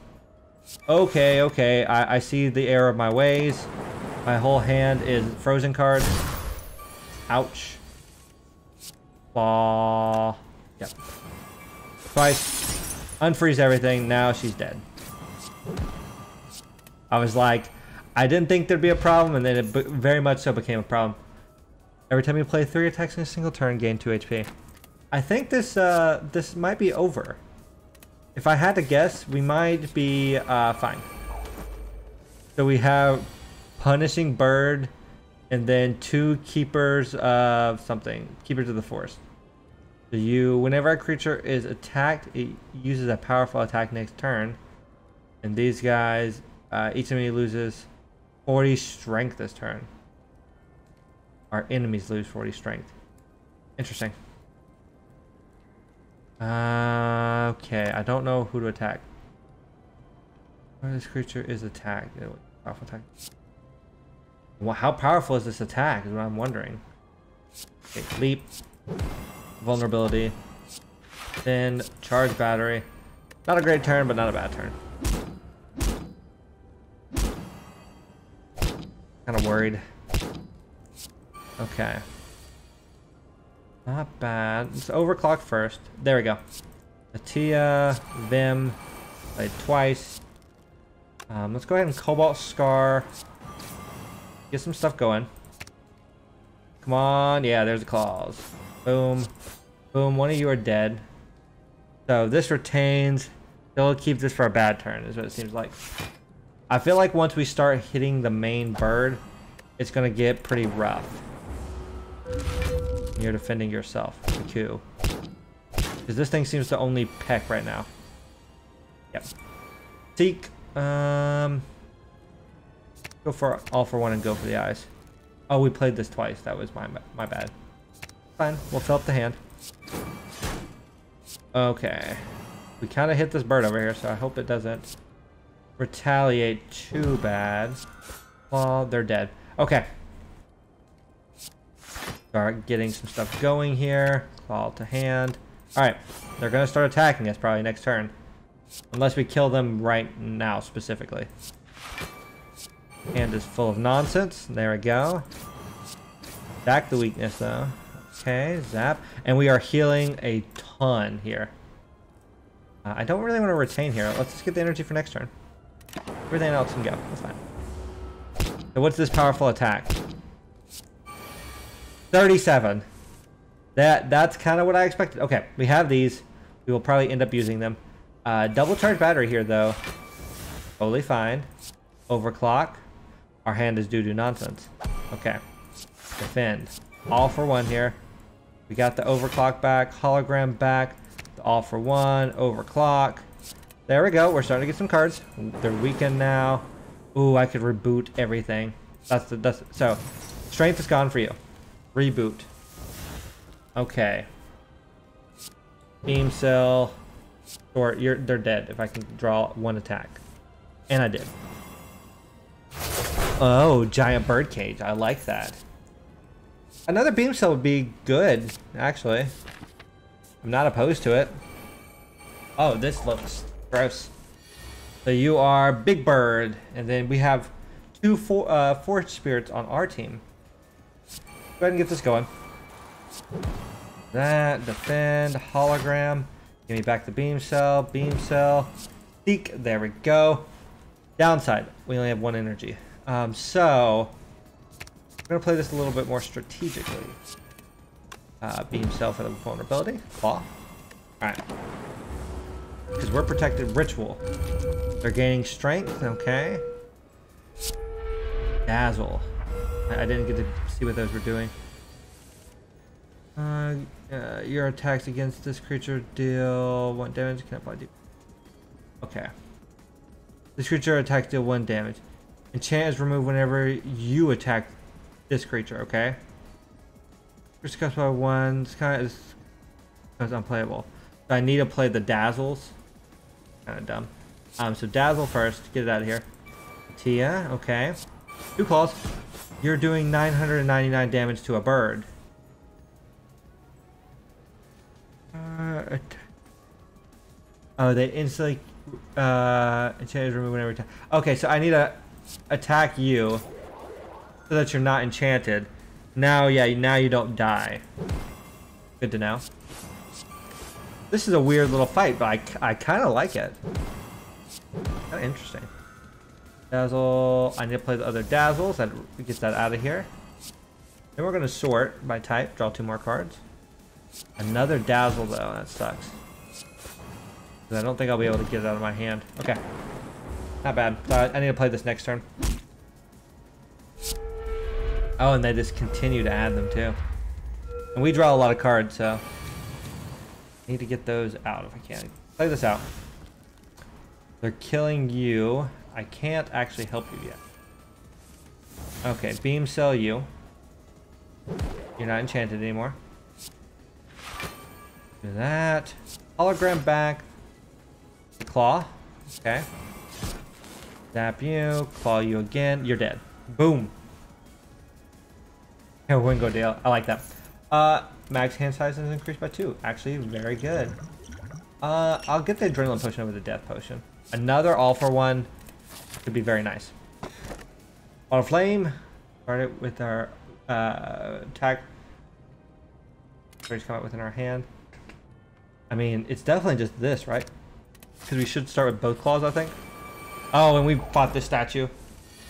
S1: Okay, okay. I, I see the error of my ways. My whole hand is frozen cards. Ouch. Claw. Yep. Twice. Unfreeze everything. Now she's dead. I was like, I didn't think there'd be a problem, and then it very much so became a problem. Every time you play three attacks in a single turn, gain 2 HP. I think this uh, this might be over. If I had to guess, we might be uh, fine. So we have Punishing Bird, and then two Keepers of something. Keepers of the Forest. So you, whenever a creature is attacked, it uses a powerful attack next turn. And these guys, uh, each enemy loses 40 strength this turn. Our enemies lose 40 strength. Interesting. Uh, okay, I don't know who to attack. This creature is attacked. Powerful attack. Well, how powerful is this attack is what I'm wondering. Okay, leap. Vulnerability. Then charge battery. Not a great turn, but not a bad turn. Kind of worried. Okay. Not bad. Let's overclock first. There we go. Atia, Vim, played twice. Um, let's go ahead and Cobalt Scar. Get some stuff going. Come on. Yeah, there's the claws. Boom. Boom. One of you are dead. So this retains. They'll keep this for a bad turn, is what it seems like. I feel like once we start hitting the main bird, it's going to get pretty rough. You're defending yourself. coup. Because this thing seems to only peck right now. Yep. Seek. Um, go for all for one and go for the eyes. Oh, we played this twice. That was my my bad. Fine. We'll fill up the hand. Okay. We kind of hit this bird over here, so I hope it doesn't retaliate too bad. Well, they're dead. Okay. Start getting some stuff going here. Call to hand. Alright. They're going to start attacking us probably next turn. Unless we kill them right now, specifically. Hand is full of nonsense. There we go. Back the weakness, though. Okay, zap. And we are healing a ton here. Uh, I don't really want to retain here. Let's just get the energy for next turn. Everything else can go. That's fine. So what's this powerful attack? 37. That That's kind of what I expected. Okay, we have these. We will probably end up using them. Uh, double charge battery here, though. Totally fine. Overclock. Our hand is to nonsense. Okay. Defend. All for one here. We got the overclock back, hologram back, the all for one, overclock. There we go. We're starting to get some cards. They're weakened now. Ooh, I could reboot everything. That's the that's so. Strength is gone for you. Reboot. Okay. Beam cell. Or you're they're dead if I can draw one attack. And I did. Oh, giant bird cage. I like that. Another beam cell would be good, actually. I'm not opposed to it. Oh, this looks gross. So you are Big Bird, and then we have two for, uh, Force Spirits on our team. Go ahead and get this going. That, defend, hologram. Give me back the beam cell, beam cell. Seek, there we go. Downside, we only have one energy. Um, so, I'm going to play this a little bit more strategically. Uh, beam cell for the vulnerability. Claw. Alright. Because we're protected ritual. They're gaining strength, okay. Dazzle. I, I didn't get to see what those were doing. Uh, uh, your attacks against this creature deal one damage. Can apply deep. Okay. This creature attacks deal one damage. Enchant is removed whenever you attack this creature. Okay. First cost by one. This kind of is unplayable. So I need to play the dazzles. Kind of dumb. Um. So dazzle first. Get it out of here. Tia. Okay. Two calls. You're doing 999 damage to a bird. Uh, oh, they instantly uh, enchant remove whenever attack. Okay, so I need to attack you so that you're not enchanted. Now, yeah, now you don't die. Good to know. This is a weird little fight, but I, I kind of like it. Kind of interesting. Dazzle. I need to play the other Dazzles. That get that out of here. Then we're going to sort by type. Draw two more cards. Another Dazzle, though. That sucks. I don't think I'll be able to get it out of my hand. Okay. Not bad. Uh, I need to play this next turn. Oh, and they just continue to add them, too. And we draw a lot of cards, so... I need to get those out if I can. Play this out. They're killing you. I can't actually help you yet. Okay, beam cell you. You're not enchanted anymore. Do that. Hologram back. Claw. Okay. Zap you. Claw you again. You're dead. Boom. Yeah, Wingo Dale. I like that. Uh, max hand size is increased by two. Actually, very good. Uh, I'll get the adrenaline potion over the death potion. Another all for one could be very nice. On flame, start it with our uh, attack. Just come out within our hand. I mean, it's definitely just this, right? Because we should start with both claws, I think. Oh, and we fought this statue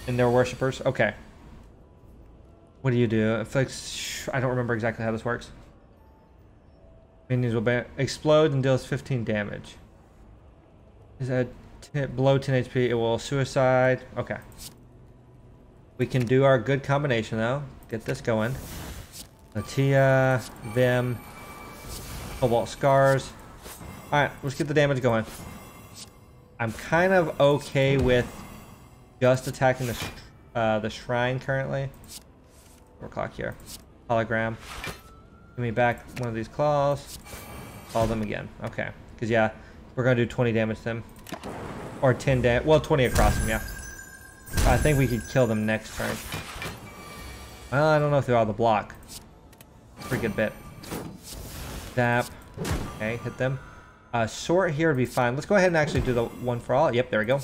S1: and their worshippers. Okay. What do you do? Afflicts. I don't remember exactly how this works. Minions will explode and deals 15 damage. Is that below 10 HP? It will suicide. Okay. We can do our good combination though. Get this going. Latia, Vim, Cobalt Scars. Alright, let's get the damage going. I'm kind of okay with just attacking the, sh uh, the shrine currently. Four o'clock here. Hologram. Give me back one of these claws. Call them again. Okay. Because, yeah, we're going to do 20 damage to them. Or 10 damage. Well, 20 across them, yeah. I think we could kill them next turn. Well, I don't know if they're on the block. Pretty good bit. Zap. Okay, hit them. Uh, sort here would be fine. Let's go ahead and actually do the one for all. Yep, there we go.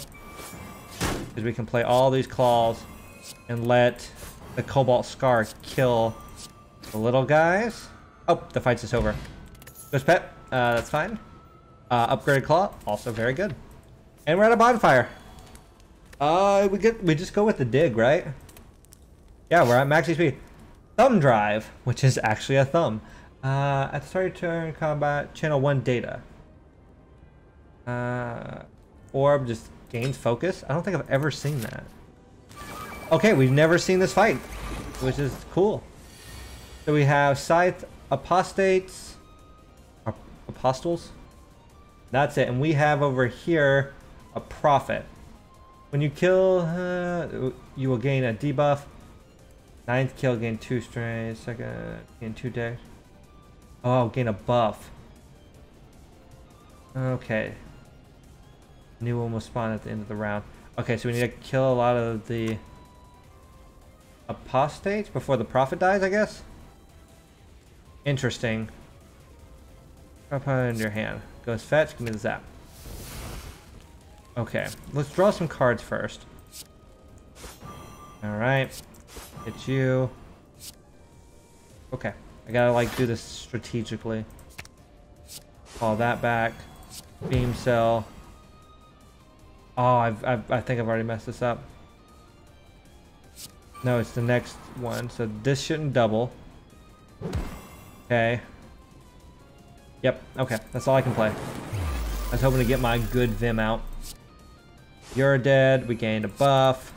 S1: Because we can play all these claws and let the Cobalt Scar kill the little guys. Oh, the fight's just over. Ghost Pet, uh, that's fine. Uh, upgraded Claw, also very good. And we're at a bonfire. Uh, we get we just go with the dig, right? Yeah, we're at max HP. Thumb drive, which is actually a thumb. Uh, at the start of turn combat, channel one data. Uh, orb just gains focus. I don't think I've ever seen that. Okay, we've never seen this fight, which is cool. So we have Scythe, Apostates, Apostles. That's it. And we have over here a Prophet. When you kill, uh, you will gain a debuff. Ninth kill, gain two strength. Second, gain two dex. Oh, gain a buff. Okay. New one will spawn at the end of the round. Okay, so we need to kill a lot of the apostates before the prophet dies, I guess? Interesting. Drop it in your hand. Goes fetch, give me the zap. Okay, let's draw some cards first. Alright. it's you. Okay. I gotta like do this strategically. Call that back. Beam cell. Oh, I've, I've, I think I've already messed this up. No, it's the next one. So this shouldn't double. Okay. Yep, okay. That's all I can play. I was hoping to get my good Vim out. You're dead. We gained a buff.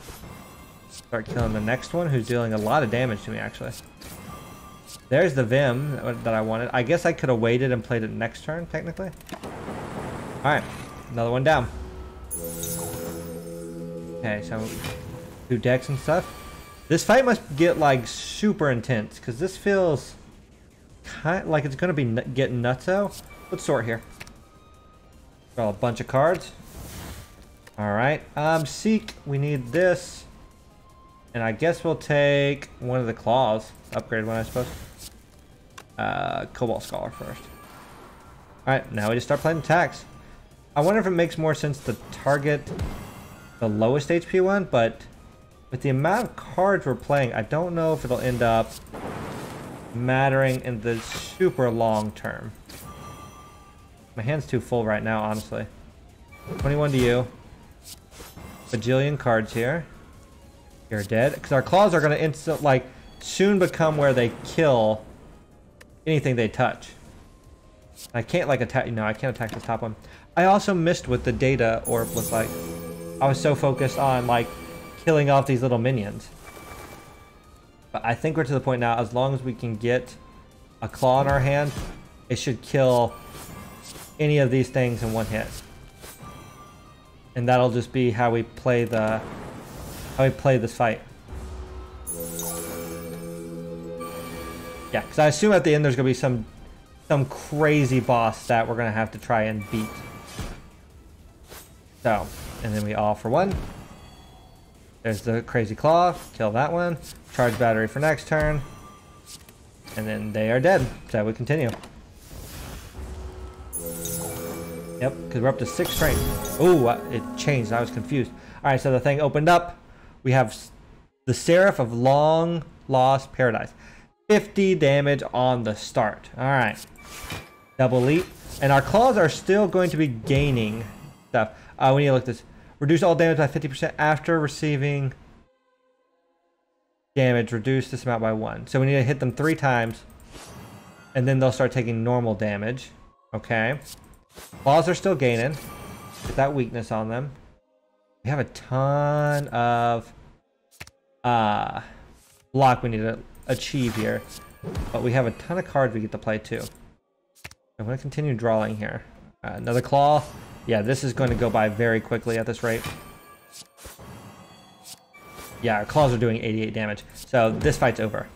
S1: Start killing the next one, who's dealing a lot of damage to me, actually. There's the Vim that I wanted. I guess I could have waited and played it next turn, technically. Alright, another one down. Okay, so do decks and stuff. This fight must get like super intense because this feels kind of like it's gonna be getting nutso. Let's sort here. Draw a bunch of cards. All right. Um, seek. We need this, and I guess we'll take one of the claws. Upgrade one, I suppose. Uh, Cobalt Scar first. All right. Now we just start playing attacks. I wonder if it makes more sense to target the lowest HP one, but with the amount of cards we're playing, I don't know if it'll end up mattering in the super long term. My hand's too full right now, honestly. 21 to you. Bajillion cards here. You're dead. Because our claws are going to instant, like, soon become where they kill anything they touch. I can't, like, attack, you know, I can't attack this top one. I also missed what the data orb looked like. I was so focused on, like, killing off these little minions. But I think we're to the point now, as long as we can get a claw in our hand, it should kill any of these things in one hit. And that'll just be how we play the how we play this fight. Yeah, because I assume at the end there's gonna be some some crazy boss that we're gonna have to try and beat. So, and then we all for one. There's the crazy claw, kill that one. Charge battery for next turn. And then they are dead, so we continue. Yep, because we're up to six strength. Oh, it changed. I was confused. All right, so the thing opened up. We have the Seraph of Long Lost Paradise. 50 damage on the start. All right. Double leap. And our claws are still going to be gaining stuff. Uh, we need to look at this. Reduce all damage by 50% after receiving damage. Reduce this amount by one. So we need to hit them three times. And then they'll start taking normal damage. Okay. Claws are still gaining. Get that weakness on them. We have a ton of uh, block we need to achieve here. But we have a ton of cards we get to play too. I'm going to continue drawing here. Uh, another claw. Yeah, this is going to go by very quickly at this rate. Yeah, our claws are doing 88 damage. So this fight's over.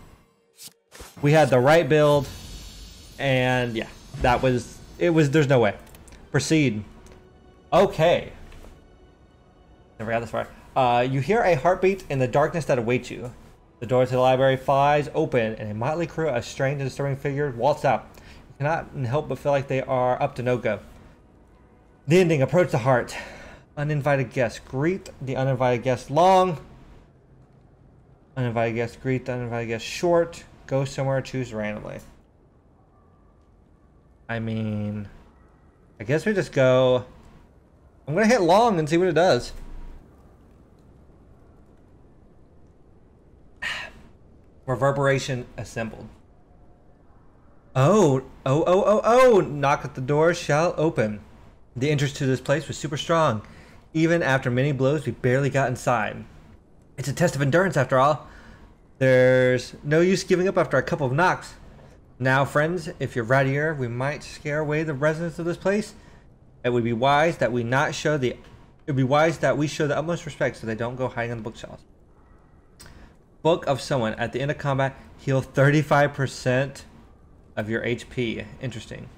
S1: We had the right build. And yeah, that was... It was... There's no way. Proceed. Okay. Never got this far. Uh, you hear a heartbeat in the darkness that awaits you. The door to the library flies open, and a motley crew of strange and disturbing figures waltz out. You cannot help but feel like they are up to no go. The ending, approach the heart. Uninvited guests, greet the uninvited guest long. Uninvited guest, greet the uninvited guest short. Go somewhere, choose randomly. I mean... I guess we just go... I'm gonna hit long and see what it does. Reverberation assembled. Oh, oh, oh, oh, oh! Knock at the door shall open. The entrance to this place was super strong. Even after many blows, we barely got inside. It's a test of endurance after all. There's no use giving up after a couple of knocks. Now, friends, if you're right here, we might scare away the residents of this place. It would be wise that we not show the. It would be wise that we show the utmost respect so they don't go hiding on the bookshelves. Book of someone at the end of combat heal 35% of your HP. Interesting.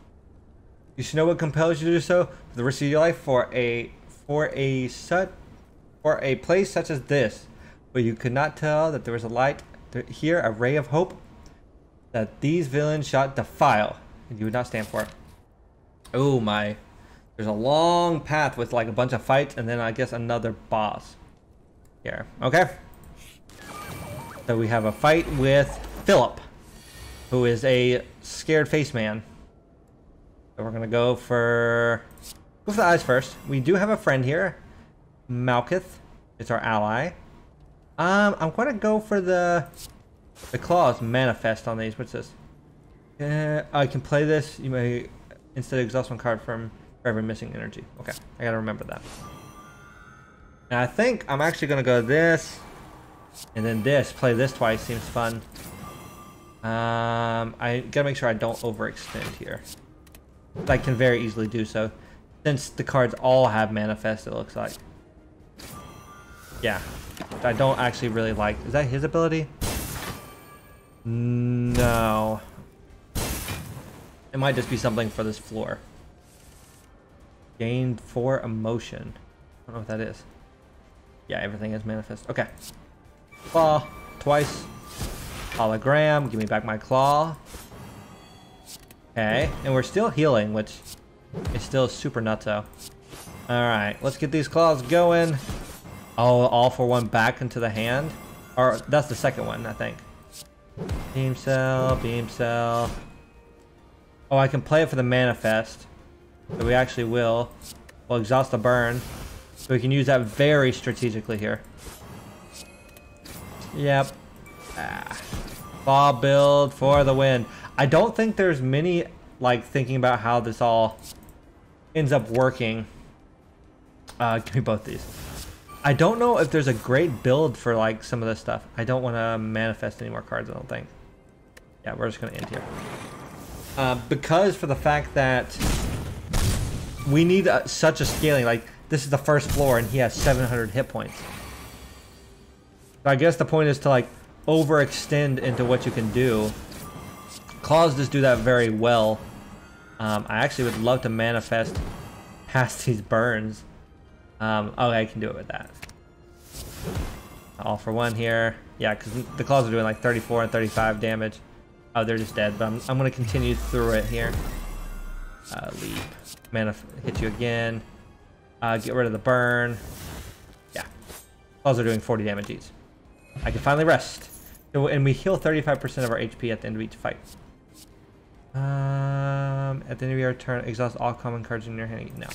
S1: You should know what compels you to do so for the rest of your life for a for a such for a place such as this, where you could not tell that there was a light here, a ray of hope that these villains shot defile, and you would not stand for it. Oh my. There's a long path with like a bunch of fights and then I guess another boss. Here. Okay. So we have a fight with Philip, who is a scared face man. So we're gonna go for go for the eyes first. We do have a friend here, Malkuth. It's our ally. Um, I'm gonna go for the the claws manifest on these. What's this? Uh, I can play this. You may instead exhaust one card from for every missing energy. Okay, I gotta remember that. And I think I'm actually gonna go this, and then this. Play this twice seems fun. Um, I gotta make sure I don't overextend here. I can very easily do so, since the cards all have manifest. It looks like. Yeah, I don't actually really like. Is that his ability? No. It might just be something for this floor. Gained four emotion. I don't know what that is. Yeah, everything is manifest. Okay. Claw. Twice. Hologram. Give me back my claw. Okay. And we're still healing, which is still super nutso. Alright. Let's get these claws going. Oh, all for one back into the hand. Or that's the second one, I think. Beam cell, beam cell. Oh, I can play it for the manifest. So we actually will. We'll exhaust the burn. So we can use that very strategically here. Yep. Ah. Ball build for the win. I don't think there's many, like, thinking about how this all ends up working. Uh, give me both these. I don't know if there's a great build for like some of this stuff. I don't want to manifest any more cards, I don't think. Yeah, we're just going to end here. Uh, because for the fact that we need a, such a scaling, like this is the first floor and he has 700 hit points. I guess the point is to like overextend into what you can do. Claws just do that very well. Um, I actually would love to manifest past these burns. Um, okay, I can do it with that. All for one here. Yeah, because the claws are doing like 34 and 35 damage. Oh, they're just dead, but I'm, I'm going to continue through it here. Uh, leap. Mana hit you again. Uh, get rid of the burn. Yeah. Claws are doing 40 damage each. I can finally rest. And we heal 35% of our HP at the end of each fight. Um, at the end of your turn, exhaust all common cards in your hand. No.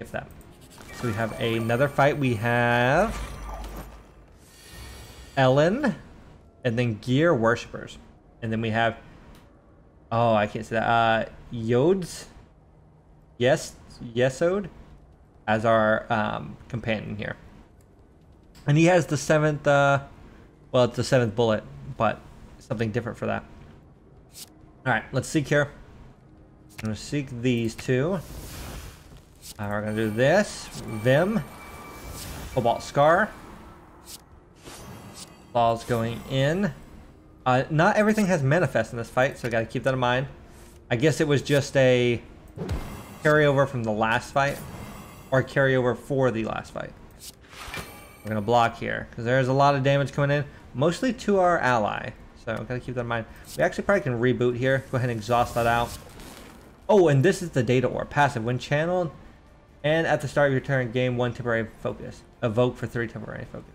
S1: If that. So we have another fight. We have Ellen, and then Gear Worshippers, and then we have. Oh, I can't say that. Uh, Yodes. Yes, Yesod, as our um, companion here, and he has the seventh. Uh, well, it's the seventh bullet, but something different for that. All right, let's seek here. I'm gonna seek these two. Uh, we're gonna do this. Vim. Cobalt Scar. Claws going in. Uh, not everything has manifest in this fight, so I gotta keep that in mind. I guess it was just a carryover from the last fight, or carryover for the last fight. We're gonna block here, because there's a lot of damage coming in, mostly to our ally. So gotta keep that in mind. We actually probably can reboot here. Go ahead and exhaust that out. Oh, and this is the data orb. Passive. When channeled, and at the start of your turn, gain one temporary focus. Evoke for three temporary focus.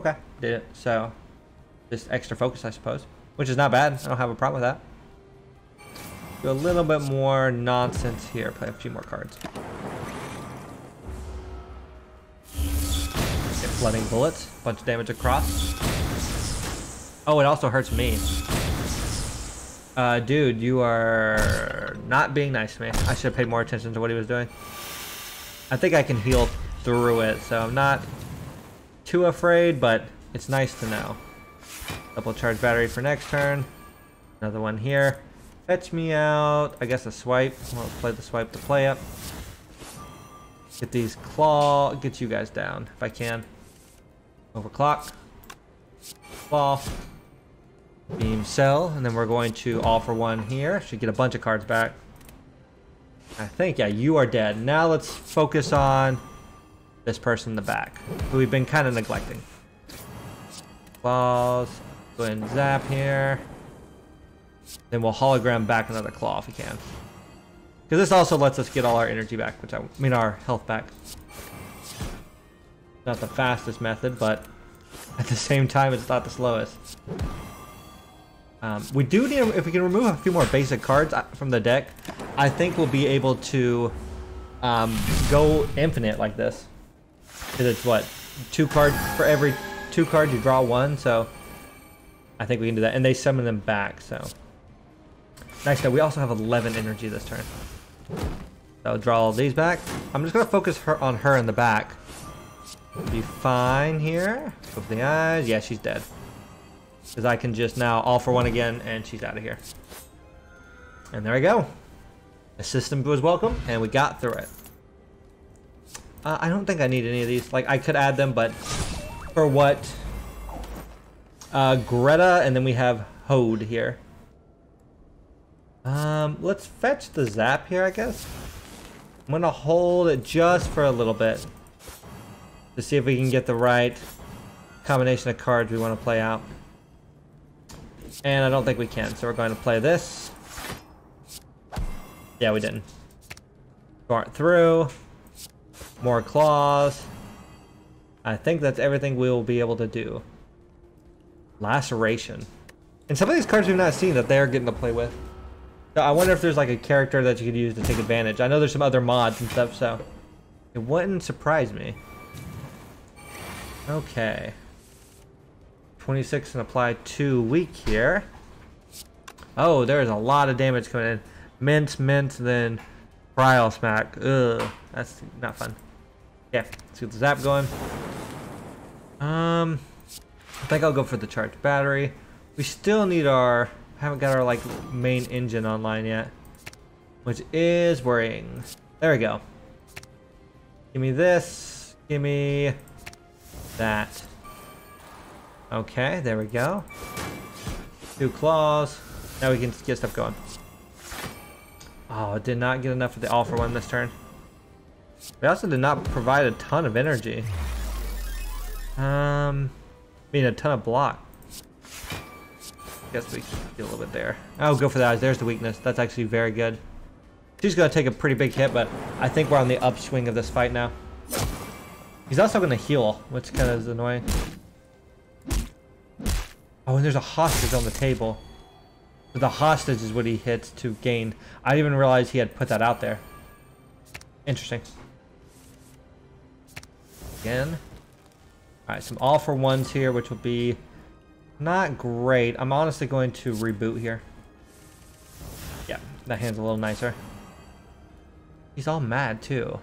S1: Okay, did it. So, just extra focus, I suppose. Which is not bad. I don't have a problem with that. Do a little bit more nonsense here. Play a few more cards. Get flooding bullets. Bunch of damage across. Oh, it also hurts me. Uh, dude, you are not being nice to me. I should have paid more attention to what he was doing. I think I can heal through it, so I'm not too afraid, but it's nice to know. Double charge battery for next turn. Another one here. Fetch me out. I guess a swipe. I'll play the swipe to play up. Get these claw. Get you guys down if I can. Overclock. Claw. Beam cell. And then we're going to all for one here. Should get a bunch of cards back. I think, yeah, you are dead. Now let's focus on this person in the back, who we've been kind of neglecting. Claws. Go ahead and zap here. Then we'll hologram back another claw if we can. Because this also lets us get all our energy back, which I, I mean our health back. Not the fastest method, but at the same time, it's not the slowest. Um, we do need, if we can remove a few more basic cards uh, from the deck, I think we'll be able to um, go infinite like this. Because it's what, two cards for every two cards you draw one, so I think we can do that. And they summon them back, so. Nice, now we also have 11 energy this turn. So I'll draw all these back. I'm just gonna focus her on her in the back. Be fine here. Open the eyes. Yeah, she's dead. Because I can just now all for one again, and she's out of here. And there we go. System was welcome, and we got through it. Uh, I don't think I need any of these. Like, I could add them, but for what? Uh, Greta, and then we have Hode here. Um, let's fetch the Zap here, I guess. I'm gonna hold it just for a little bit. To see if we can get the right combination of cards we want to play out. And I don't think we can, so we're going to play this. Yeah, we didn't. Smart through. More claws. I think that's everything we will be able to do. Laceration. And some of these cards we've not seen that they're getting to play with. So I wonder if there's like a character that you could use to take advantage. I know there's some other mods and stuff, so it wouldn't surprise me. Okay. 26 and apply 2 weak here. Oh, there's a lot of damage coming in. Mint, mint, then Cryo Smack. Ugh, that's not fun. Yeah, let's get the zap going. Um, I think I'll go for the charged battery. We still need our, haven't got our like main engine online yet, which is worrying. There we go. Give me this. Give me that. Okay, there we go. Two claws. Now we can get stuff going. Oh, did not get enough of the all for one this turn. We also did not provide a ton of energy. Um, I mean a ton of block. Guess we get a little bit there. Oh, go for that. There's the weakness. That's actually very good. She's gonna take a pretty big hit, but I think we're on the upswing of this fight now. He's also gonna heal, which kind of is annoying. Oh, and there's a hostage on the table. The hostage is what he hits to gain. I didn't even realize he had put that out there. Interesting. Again. Alright, some all for ones here, which will be not great. I'm honestly going to reboot here. Yeah, that hand's a little nicer. He's all mad too.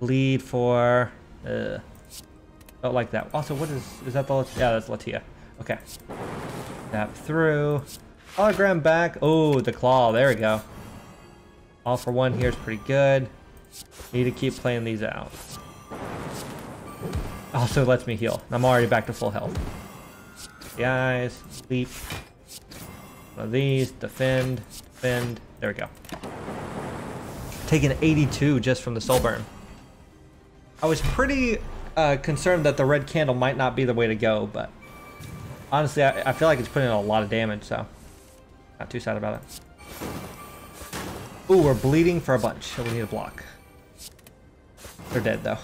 S1: Lead for... Uh, don't like that. Also, what is... Is that the... Yeah, that's Latia. Okay. Tap through. Hologram back. Oh, the claw. There we go. All for one here is pretty good. Need to keep playing these out. Also lets me heal. I'm already back to full health. The eyes, sleep. One of these, defend, defend. There we go. Taking 82 just from the soul burn. I was pretty uh, concerned that the red candle might not be the way to go, but honestly, I, I feel like it's putting in a lot of damage, so not too sad about it. Ooh, we're bleeding for a bunch, so we need a block. They're dead, though.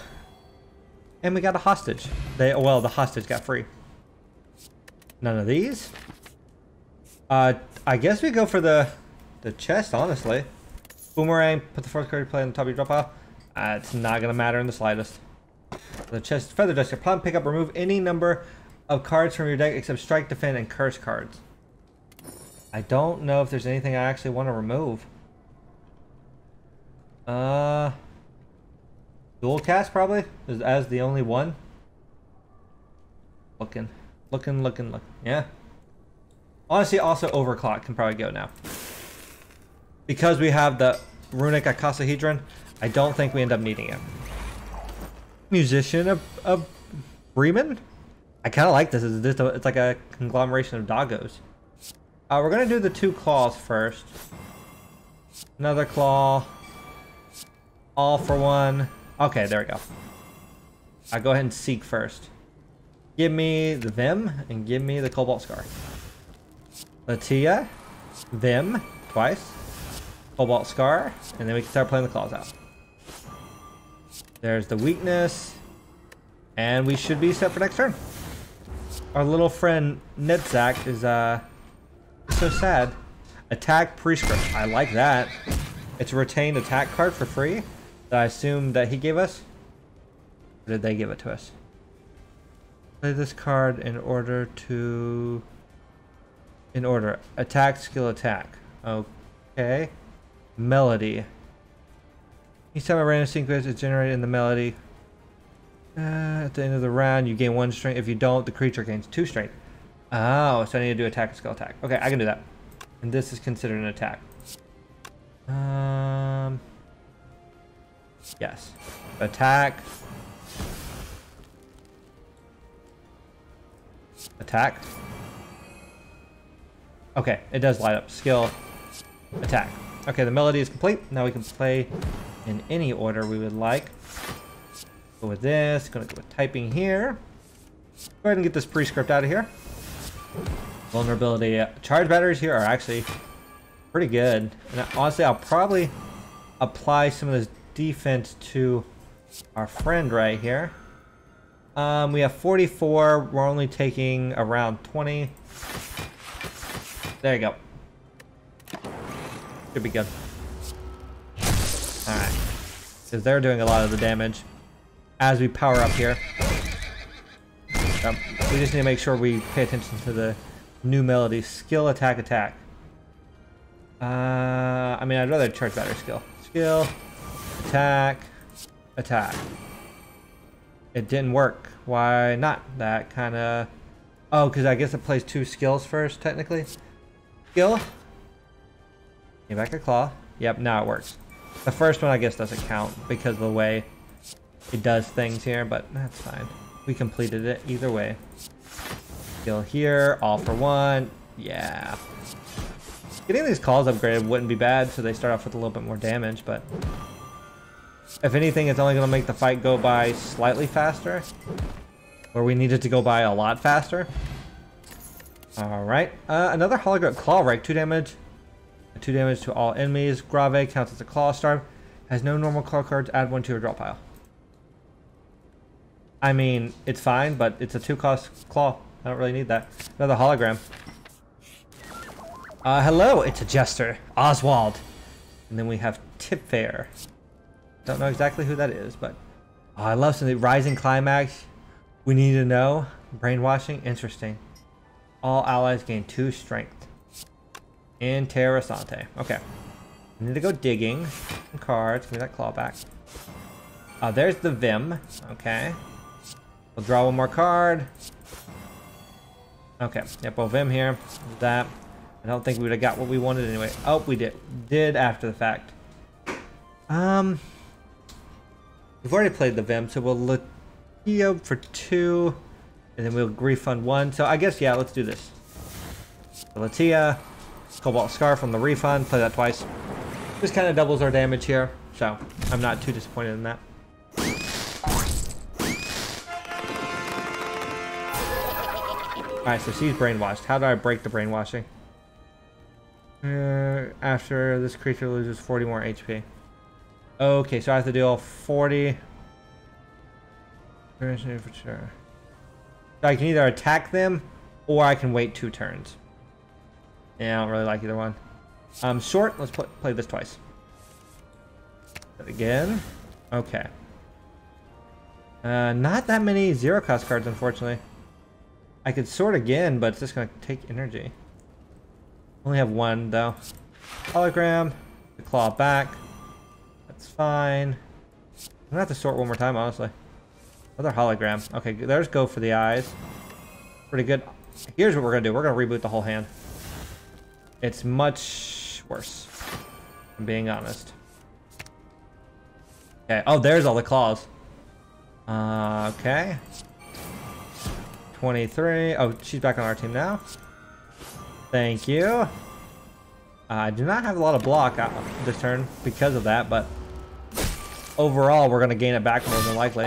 S1: And we got a hostage. They Well, the hostage got free. None of these? Uh, I guess we go for the the chest, honestly. Boomerang, put the fourth card you play on the top of your drop pile. Uh, it's not going to matter in the slightest. The chest, feather dust duster, plum, pick up, remove any number of cards from your deck except strike, defend, and curse cards. I don't know if there's anything I actually want to remove. Uh, dual cast probably as, as the only one. Looking, looking, looking, looking. Yeah. Honestly, also overclock can probably go now. Because we have the runic icosahedron, I don't think we end up needing it. Musician of, of Bremen? I kind of like this. It's, just a, it's like a conglomeration of doggos. Uh, we're going to do the two claws first. Another claw. All for one. Okay, there we go. I'll go ahead and seek first. Give me the Vim and give me the Cobalt Scar. Latia, Vim, twice. Cobalt Scar, and then we can start playing the claws out. There's the weakness. And we should be set for next turn. Our little friend Netzach is uh so sad. Attack Prescript. I like that. It's a retained attack card for free that I assume that he gave us. Or did they give it to us? Play this card in order to... In order. Attack, skill, attack. Okay. Melody. Each time a random sequence is generated in the melody, uh, at the end of the round, you gain one strength. If you don't, the creature gains two strength. Oh, so I need to do attack, skill, attack. Okay, I can do that. And this is considered an attack. Um, yes. Attack. Attack. Okay, it does light up. Skill. Attack. Okay, the melody is complete. Now we can play in any order we would like. Go with this. Gonna go with typing here. Go ahead and get this prescript out of here. Vulnerability. Charge batteries here are actually pretty good. And honestly, I'll probably apply some of this defense to our friend right here. Um, we have 44. We're only taking around 20. There you go. Should be good. Alright. Because they're doing a lot of the damage as we power up here. Um, we just need to make sure we pay attention to the new melody. Skill, attack, attack. Uh, I mean, I'd rather charge battery skill. Skill, attack, attack. It didn't work. Why not? That kind of... Oh, because I guess it plays two skills first, technically. Skill. Back a claw. Yep, now it works. The first one, I guess, doesn't count because of the way it does things here, but that's fine. We completed it either way. Skill here, all for one. Yeah. Getting these claws upgraded wouldn't be bad, so they start off with a little bit more damage, but... If anything, it's only going to make the fight go by slightly faster. Where we needed to go by a lot faster. Alright. Uh, another hologram claw rake, 2 damage. 2 damage to all enemies. Grave counts as a claw starve. Has no normal claw cards, add 1 to your draw pile. I mean, it's fine, but it's a 2 cost claw. I don't really need that. Another hologram. Uh, hello, it's a jester. Oswald. And then we have Tiphereth. Don't know exactly who that is, but... Oh, I love some Rising Climax. We need to know. Brainwashing. Interesting. All allies gain 2 strength. Interessante. Okay. We need to go digging. Some cards. Give me that claw back. Uh, there's the Vim. Okay. We'll draw one more card. Okay. Yep, well, Vim here. That. I don't think we would have got what we wanted anyway. Oh, we did. Did after the fact. Um... We've already played the Vim, so we'll look for two, and then we'll refund one. So I guess, yeah, let's do this. Latia, Cobalt Scar from the refund, play that twice. This kind of doubles our damage here, so I'm not too disappointed in that. Alright, so she's brainwashed. How do I break the brainwashing? Uh, after this creature loses 40 more HP. Okay, so I have to deal 40. For sure. I can either attack them or I can wait two turns. Yeah, I don't really like either one. Um, short, let's pl play this twice. Again. Okay. Uh, not that many zero cost cards, unfortunately. I could sort again, but it's just to take energy. Only have one, though. Hologram. The claw back. That's fine. I'm gonna have to sort one more time, honestly. Another hologram. Okay, there's go for the eyes. Pretty good. Here's what we're gonna do. We're gonna reboot the whole hand. It's much worse. I'm being honest. Okay. Oh, there's all the claws. Uh, okay. 23. Oh, she's back on our team now. Thank you. I do not have a lot of block this turn because of that, but overall, we're going to gain it back more than likely.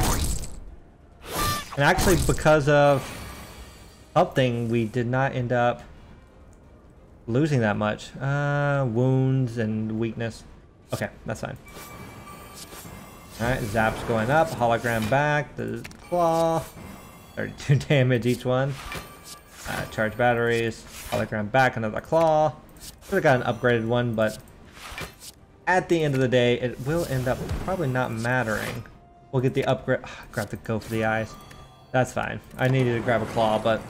S1: And actually, because of something, we did not end up losing that much. Uh, wounds and weakness. Okay, that's fine. Alright, Zap's going up. Hologram back. The claw. 32 damage each one. Uh, charge batteries. Hologram back. Another claw. Could have got an upgraded one, but at the end of the day, it will end up probably not mattering. We'll get the upgrade. grab the go for the eyes. That's fine. I needed to grab a claw, but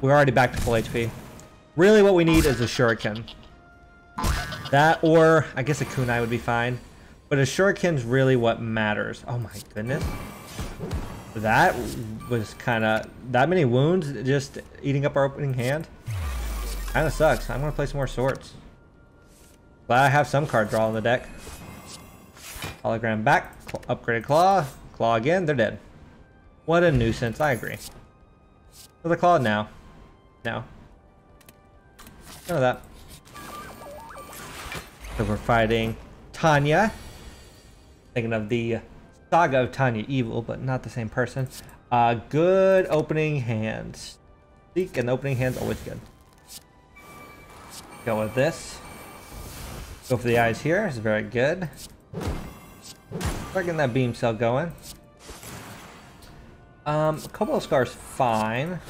S1: we're already back to full HP. Really what we need is a shuriken. That or I guess a kunai would be fine. But a shuriken's really what matters. Oh my goodness. That was kind of... That many wounds just eating up our opening hand? Kind of sucks. I'm going to play some more swords. Glad I have some card draw on the deck. Hologram back. Cl upgraded claw. Claw again. They're dead. What a nuisance. I agree. For the claw now. No. None of that. So we're fighting Tanya. Thinking of the saga of Tanya Evil, but not the same person. Uh, good opening hands. Seek and opening hands always good. Go with this. Go for the eyes here. It's very good. Start getting that beam cell going. Um, Cobalt Scar's fine.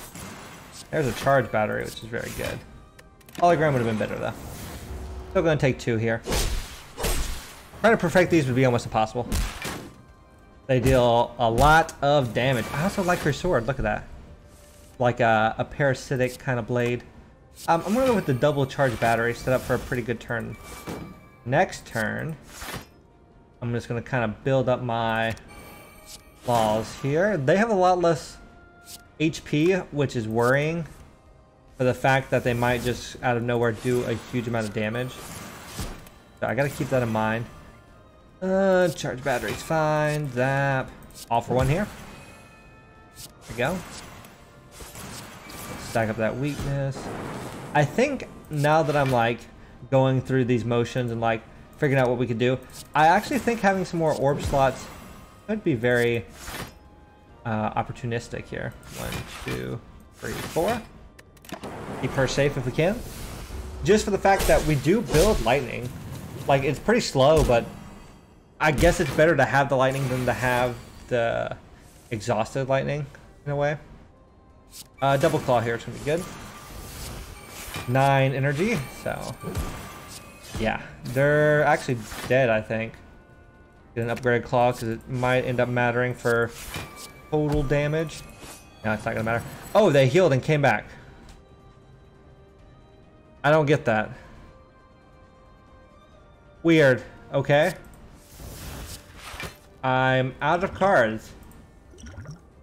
S1: There's a charge battery, which is very good. Hologram would have been better, though. Still going to take two here. Trying to perfect these would be almost impossible. They deal a lot of damage. I also like her sword. Look at that. Like a, a parasitic kind of blade. Um, I'm going to go with the double charge battery, set up for a pretty good turn. Next turn, I'm just going to kind of build up my balls here. They have a lot less HP, which is worrying for the fact that they might just out of nowhere do a huge amount of damage. So I got to keep that in mind. Uh, charge batteries, fine. Zap. All for one here. There we go. Stack up that weakness. I think now that I'm like going through these motions and like figuring out what we could do, I actually think having some more orb slots could be very uh, opportunistic here. One, two, three, four. Keep her safe if we can. Just for the fact that we do build lightning. Like, it's pretty slow, but I guess it's better to have the lightning than to have the exhausted lightning, in a way. Uh, double claw here is to be good. Nine energy, so... Yeah, they're actually dead, I think. Get an upgraded claw, because it might end up mattering for total damage. No, it's not to matter. Oh, they healed and came back. I don't get that. Weird. Okay. I'm out of cards.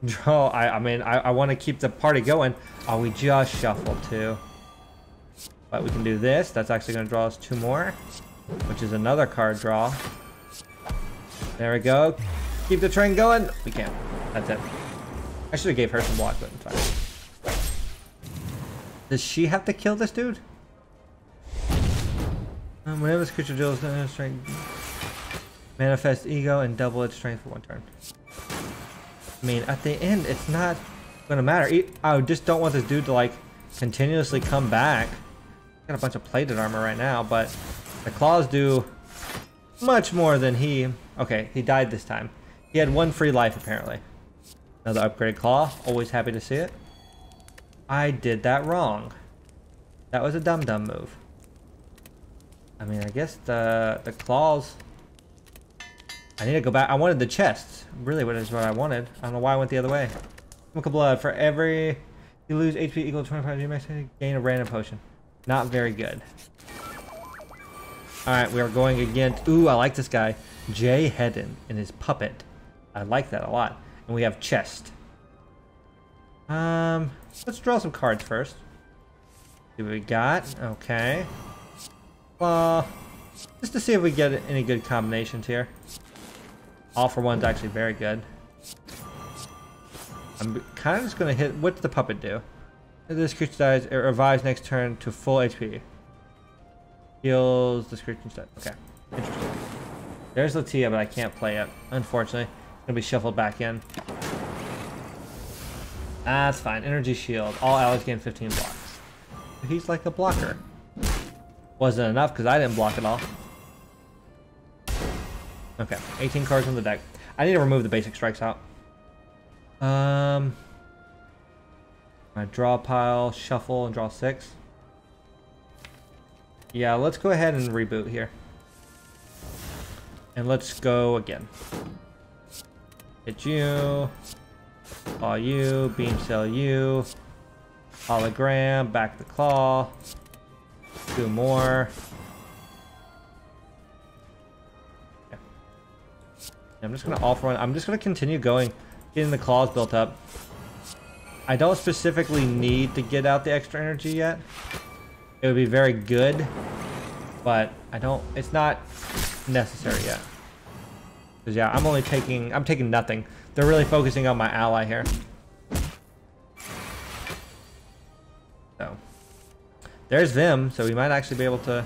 S1: Draw. I, I mean, I, I want to keep the party going. Oh, we just shuffled two. But we can do this. That's actually going to draw us two more. Which is another card draw. There we go. Keep the train going. We can't. That's it. I should have gave her some block, but it's fine. Does she have to kill this dude? Um, whenever this creature deals uh, strength, manifest ego and double its strength for one turn. I mean, at the end, it's not gonna matter. I just don't want this dude to like continuously come back. Got a bunch of plated armor right now, but the claws do much more than he. Okay, he died this time. He had one free life apparently. Another upgrade claw. Always happy to see it. I did that wrong. That was a dumb dumb move. I mean, I guess the the claws. I need to go back. I wanted the chest. Really, what is what I wanted. I don't know why I went the other way. Look Chemical blood. For every you lose HP equal to 25, you may gain a random potion. Not very good. All right, we are going against. Ooh, I like this guy, Jay Hedden and his puppet. I like that a lot. And we have chest. Um, let's draw some cards first. See what we got. Okay. Well, just to see if we get any good combinations here. All for one's actually very good. I'm kind of just going to hit... What What's the puppet do? If this creature dies, it revives next turn to full HP. Heals the creature instead. Okay. Interesting. There's Latia, but I can't play it, unfortunately. It's going to be shuffled back in. That's fine. Energy shield. All allies gain 15 blocks. He's like a blocker. Wasn't enough because I didn't block it all. Okay, 18 cards on the deck. I need to remove the basic strikes out. Um, my draw pile, shuffle, and draw six. Yeah, let's go ahead and reboot here. And let's go again. Hit you. Claw you. Beam cell you. Hologram. Back the claw. Do more. I'm just gonna offer run. I'm just gonna continue going, getting the claws built up. I don't specifically need to get out the extra energy yet. It would be very good, but I don't. It's not necessary yet. Cause yeah, I'm only taking. I'm taking nothing. They're really focusing on my ally here. So there's Vim, so we might actually be able to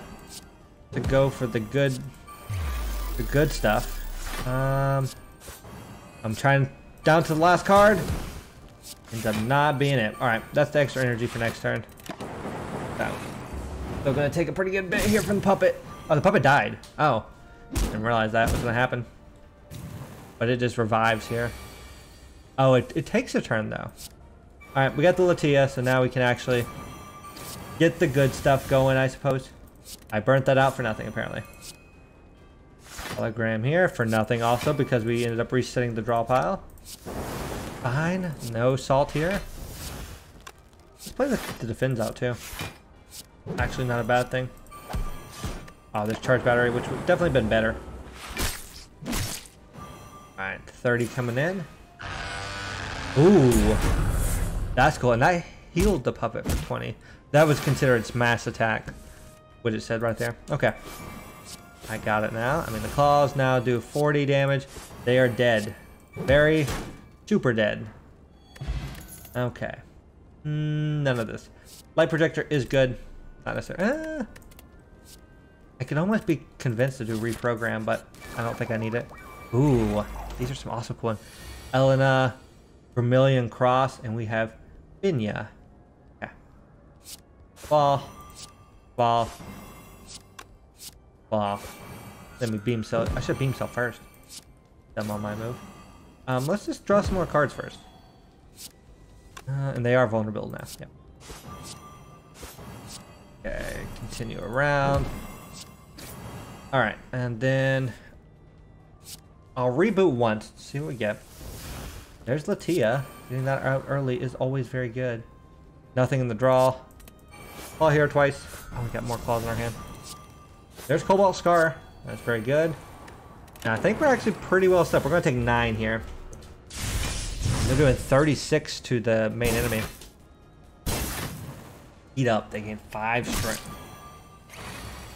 S1: to go for the good the good stuff. Um, I'm trying down to the last card. Ends up not being it. Alright, that's the extra energy for next turn. So, still gonna take a pretty good bit here from the puppet. Oh, the puppet died. Oh, didn't realize that was gonna happen. But it just revives here. Oh, it, it takes a turn though. Alright, we got the Latia, so now we can actually get the good stuff going, I suppose. I burnt that out for nothing, apparently. Hologram here for nothing also because we ended up resetting the draw pile. Fine. No salt here. Let's play the, the defends out too. Actually not a bad thing. Oh, this charge battery, which would definitely been better. Alright, 30 coming in. Ooh. That's cool. And I healed the puppet for 20. That was considered its mass attack. What it said right there. Okay. I got it now. I mean, the claws now do 40 damage. They are dead. Very super dead. Okay. Mm, none of this. Light projector is good. Not necessarily. Ah. I could almost be convinced to do reprogram, but I don't think I need it. Ooh, these are some awesome cool ones. Elena, Vermilion Cross, and we have Binah. Yeah. Ball. Ball. Ball. Then we beam cell. I should beam cell first. Them on my move. Um, let's just draw some more cards first. Uh, and they are vulnerable now. Yep. Okay, continue around. All right, and then I'll reboot once, see what we get. There's Latia. Getting that out early is always very good. Nothing in the draw. Claw here twice. Oh, we got more claws in our hand. There's Cobalt Scar. That's very good. I think we're actually pretty well set. We're going to take 9 here. They're doing 36 to the main enemy. Heat up. They gain 5 strength.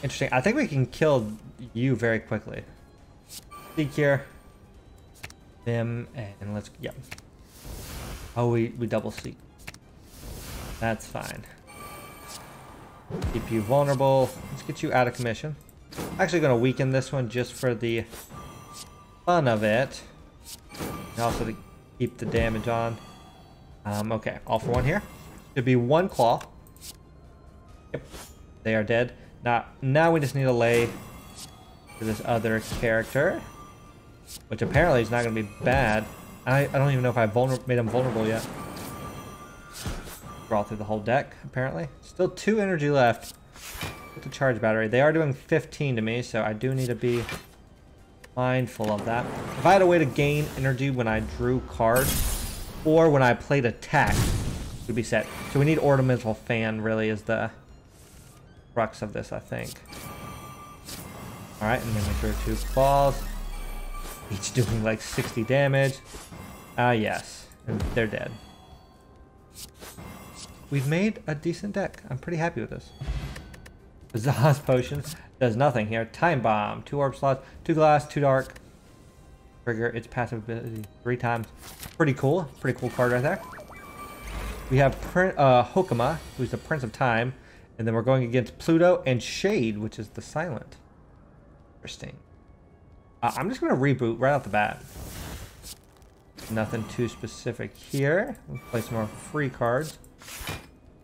S1: Interesting. I think we can kill you very quickly. Seek here. Them and let's yep. Oh we, we double seek. That's fine. Keep you vulnerable. Let's get you out of commission. Actually gonna weaken this one just for the fun of it. And also to keep the damage on. Um, okay, all for one here. Should be one claw. Yep, they are dead. Now, now we just need to lay to this other character, which apparently is not going to be bad. I, I don't even know if I made him vulnerable yet. Draw through the whole deck, apparently. Still two energy left with the charge battery. They are doing 15 to me, so I do need to be mindful of that. If I had a way to gain energy when I drew cards, or when I played attack, it would be set. So we need Ornamental Fan, really, is the crux of this, I think. Alright, and then we throw two claws. Each doing like 60 damage. Ah, uh, yes. And they're dead. We've made a decent deck. I'm pretty happy with this. Zaz Potion does nothing here. Time Bomb. Two Orb Slots, two Glass, two Dark. Trigger its passive ability three times. Pretty cool. Pretty cool card right there. We have Prin uh, Hokma, who's the Prince of Time. And then we're going against Pluto and Shade, which is the silent. Interesting. Uh, I'm just going to reboot right off the bat. Nothing too specific here. Play some more free cards.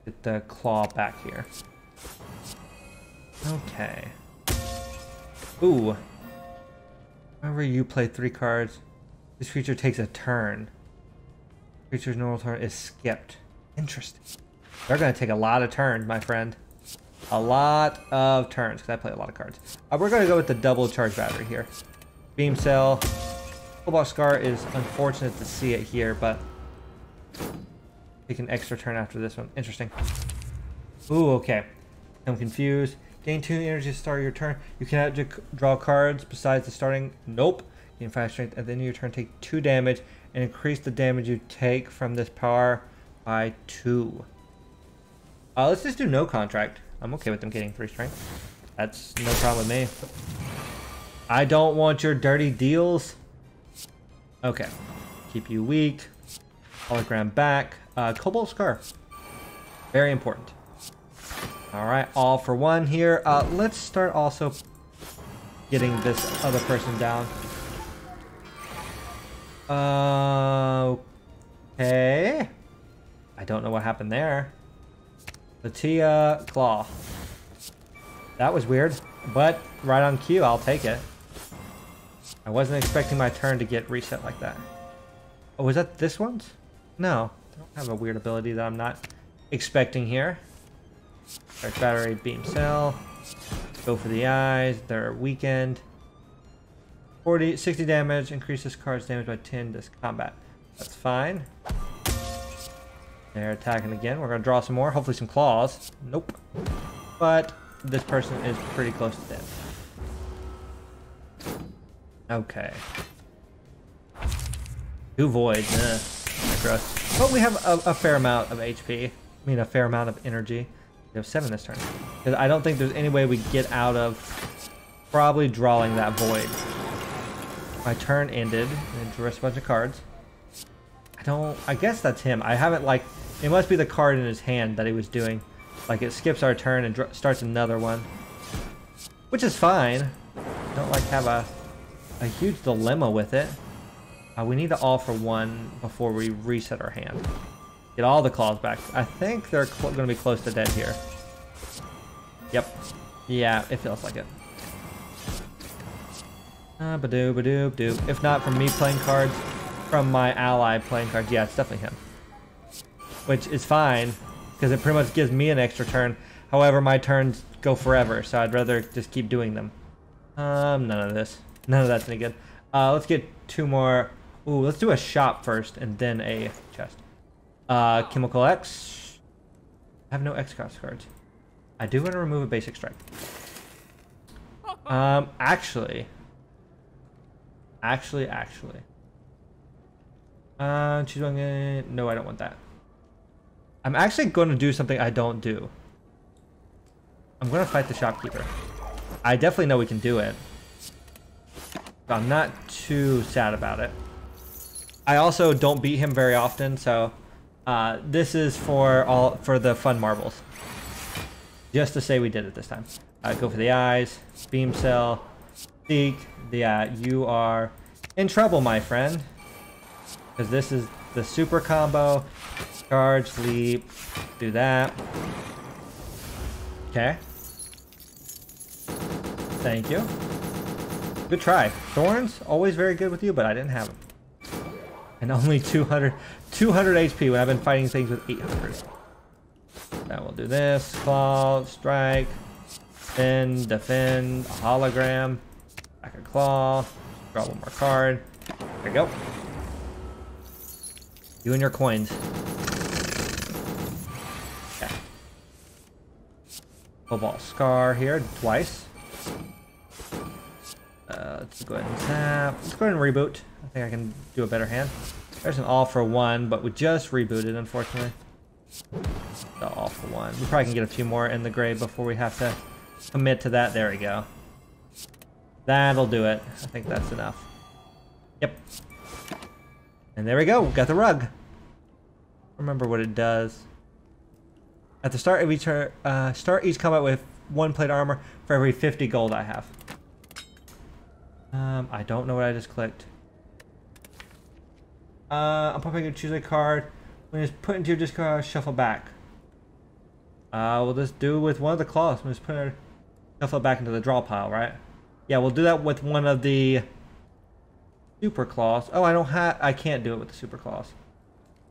S1: Get the claw back here. Okay. Ooh. Whenever you play three cards, this creature takes a turn. Creature's normal turn is skipped. Interesting. They're going to take a lot of turns, my friend. A lot of turns, because I play a lot of cards. Uh, we're going to go with the double charge battery here. Beam Cell. Cobalt Scar is unfortunate to see it here, but take an extra turn after this one. Interesting. Ooh, okay. I'm confused. Gain 2 energy to start your turn. You cannot draw cards besides the starting. Nope. Gain 5 strength. At the end of your turn, take 2 damage and increase the damage you take from this power by 2. Uh, let's just do no contract. I'm okay with them getting three strength. That's no problem with me. I don't want your dirty deals. Okay. Keep you weak. Hologram back. Uh, Cobalt Scar. Very important. Alright, all for one here. Uh, let's start also getting this other person down. Uh, okay. I don't know what happened there. Latia Claw. That was weird, but right on cue, I'll take it. I wasn't expecting my turn to get reset like that. Oh, was that this one's? No, I don't have a weird ability that I'm not expecting here. Dark battery, beam cell. Go for the eyes, they're weakened. 40, 60 damage, increases card's damage by 10 this combat. That's fine. They're attacking again. We're going to draw some more. Hopefully some claws. Nope. But this person is pretty close to dead. Okay. Two voids. Eh. But we have a, a, fair amount of HP. I mean, a fair amount of energy. We have seven this turn. Because I don't think there's any way we get out of probably drawing that void. My turn ended and drew a bunch of cards. I don't. I guess that's him. I haven't like. It must be the card in his hand that he was doing. Like it skips our turn and starts another one, which is fine. Don't like have a a huge dilemma with it. Uh, we need to all for one before we reset our hand. Get all the claws back. I think they're going to be close to dead here. Yep. Yeah, it feels like it. Uh, ba-doo, ba-doo, doo. If not from me playing cards, from my ally playing cards. Yeah, it's definitely him. Which is fine, because it pretty much gives me an extra turn. However, my turns go forever, so I'd rather just keep doing them. Um, none of this. None of that's any good. Uh, let's get two more. Ooh, let's do a shop first, and then a chest. Uh, Chemical X. I have no X cost cards. I do want to remove a basic strike. Um, actually. Actually, actually. Uh, choose one. No, I don't want that. I'm actually going to do something I don't do. I'm going to fight the shopkeeper. I definitely know we can do it. But I'm not too sad about it. I also don't beat him very often, so uh, this is for all for the fun marbles. Just to say we did it this time. Uh, go for the eyes, beam cell, seek. Yeah, you are in trouble, my friend. Because this is the super combo. Charge, leap, do that. Okay. Thank you. Good try. Thorns, always very good with you, but I didn't have them. And only 200, 200 HP when I've been fighting things with 800. Now we'll do this. Claw, strike, defend, defend, hologram, back a claw, draw one more card. There we go. You and your coins. Okay. Cobalt Scar here, twice. Uh, let's go ahead and tap. Let's go ahead and reboot. I think I can do a better hand. There's an all for one, but we just rebooted, unfortunately. The all for one. We probably can get a few more in the grave before we have to commit to that. There we go. That'll do it. I think that's enough. Yep. And there we go. We Got the rug. Remember what it does. At the start of each uh, start each combat with one plate armor for every 50 gold I have. Um, I don't know what I just clicked. Uh, I'm probably gonna choose a card. When it's put into your discard, shuffle back. Uh, we'll just do with one of the claws. We'll just put it, shuffle back into the draw pile, right? Yeah, we'll do that with one of the super claws. Oh, I don't have. I can't do it with the super claws.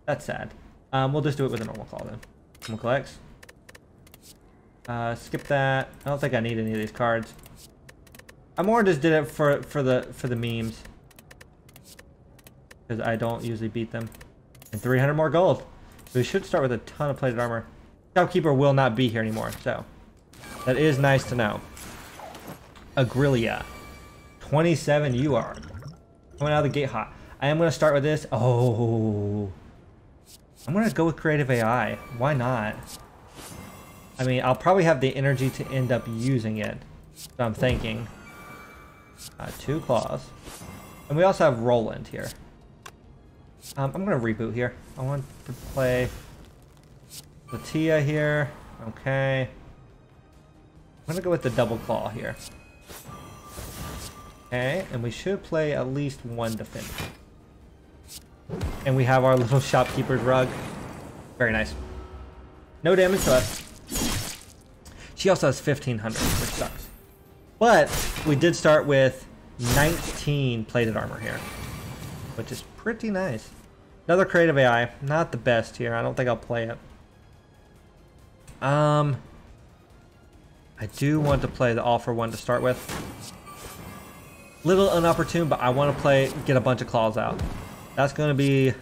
S1: That's sad. Um, we'll just do it with a normal claw then. We'll collect. Uh, skip that. I don't think I need any of these cards. I more just did it for for the for the memes because I don't usually beat them. And 300 more gold. We should start with a ton of plated armor. Shopkeeper will not be here anymore, so that is nice to know. Argalia. 27 you are. Coming out of the gate hot. I am going to start with this. Oh. I'm going to go with creative AI. Why not? I mean, I'll probably have the energy to end up using it. So I'm thinking. Uh, two claws. And we also have Roland here. Um, I'm gonna reboot here. I want to play Latia here. Okay. I'm gonna go with the double claw here. Okay, and we should play at least one defender. And we have our little shopkeeper's rug. Very nice. No damage to us. She also has 1500, which sucks. But we did start with 19 plated armor here, which is pretty nice. Another creative AI. Not the best here. I don't think I'll play it. Um, I do want to play the for one to start with. Little inopportune, but I want to play, get a bunch of claws out. That's going to be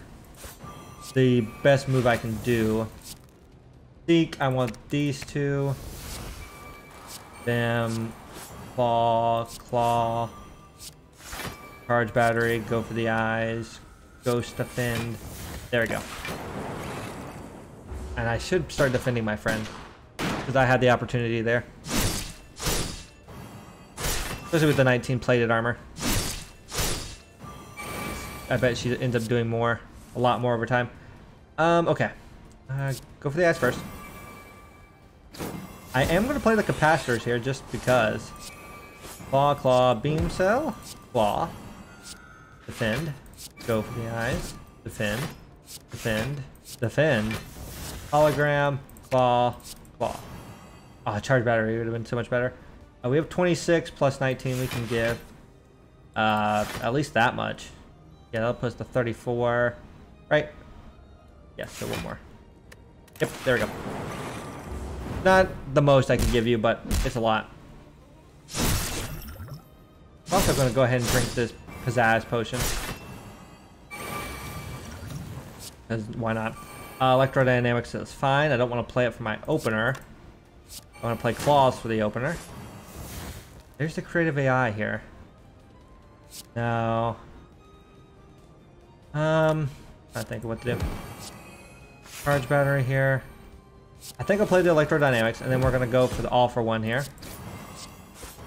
S1: the best move I can do. Seek, I want these two. Them, claw, claw. Charge battery, go for the eyes, Ghost defend. There we go. And I should start defending my friend. Because I had the opportunity there. Especially with the 19 plated armor. I bet she ends up doing more. A lot more over time. Um, okay. Uh, go for the ice first. I am going to play the capacitors here just because. Claw, claw, beam cell. Claw. Defend. Go for the eyes. Defend. Defend. Defend. Hologram. Claw. Claw. Oh, charge battery would have been so much better. Uh, we have 26 plus 19 we can give. Uh, at least that much. Yeah, that'll put us to 34. Right? Yes, so one more. Yep, there we go. Not the most I can give you, but it's a lot. I'm also going to go ahead and drink this Pizzazz potion. Because why not? Uh, electrodynamics is fine. I don't want to play it for my opener. I want to play claws for the opener. There's the creative AI here. Now, um, I think what to do. Charge battery here. I think I'll play the electrodynamics, and then we're gonna go for the all for one here.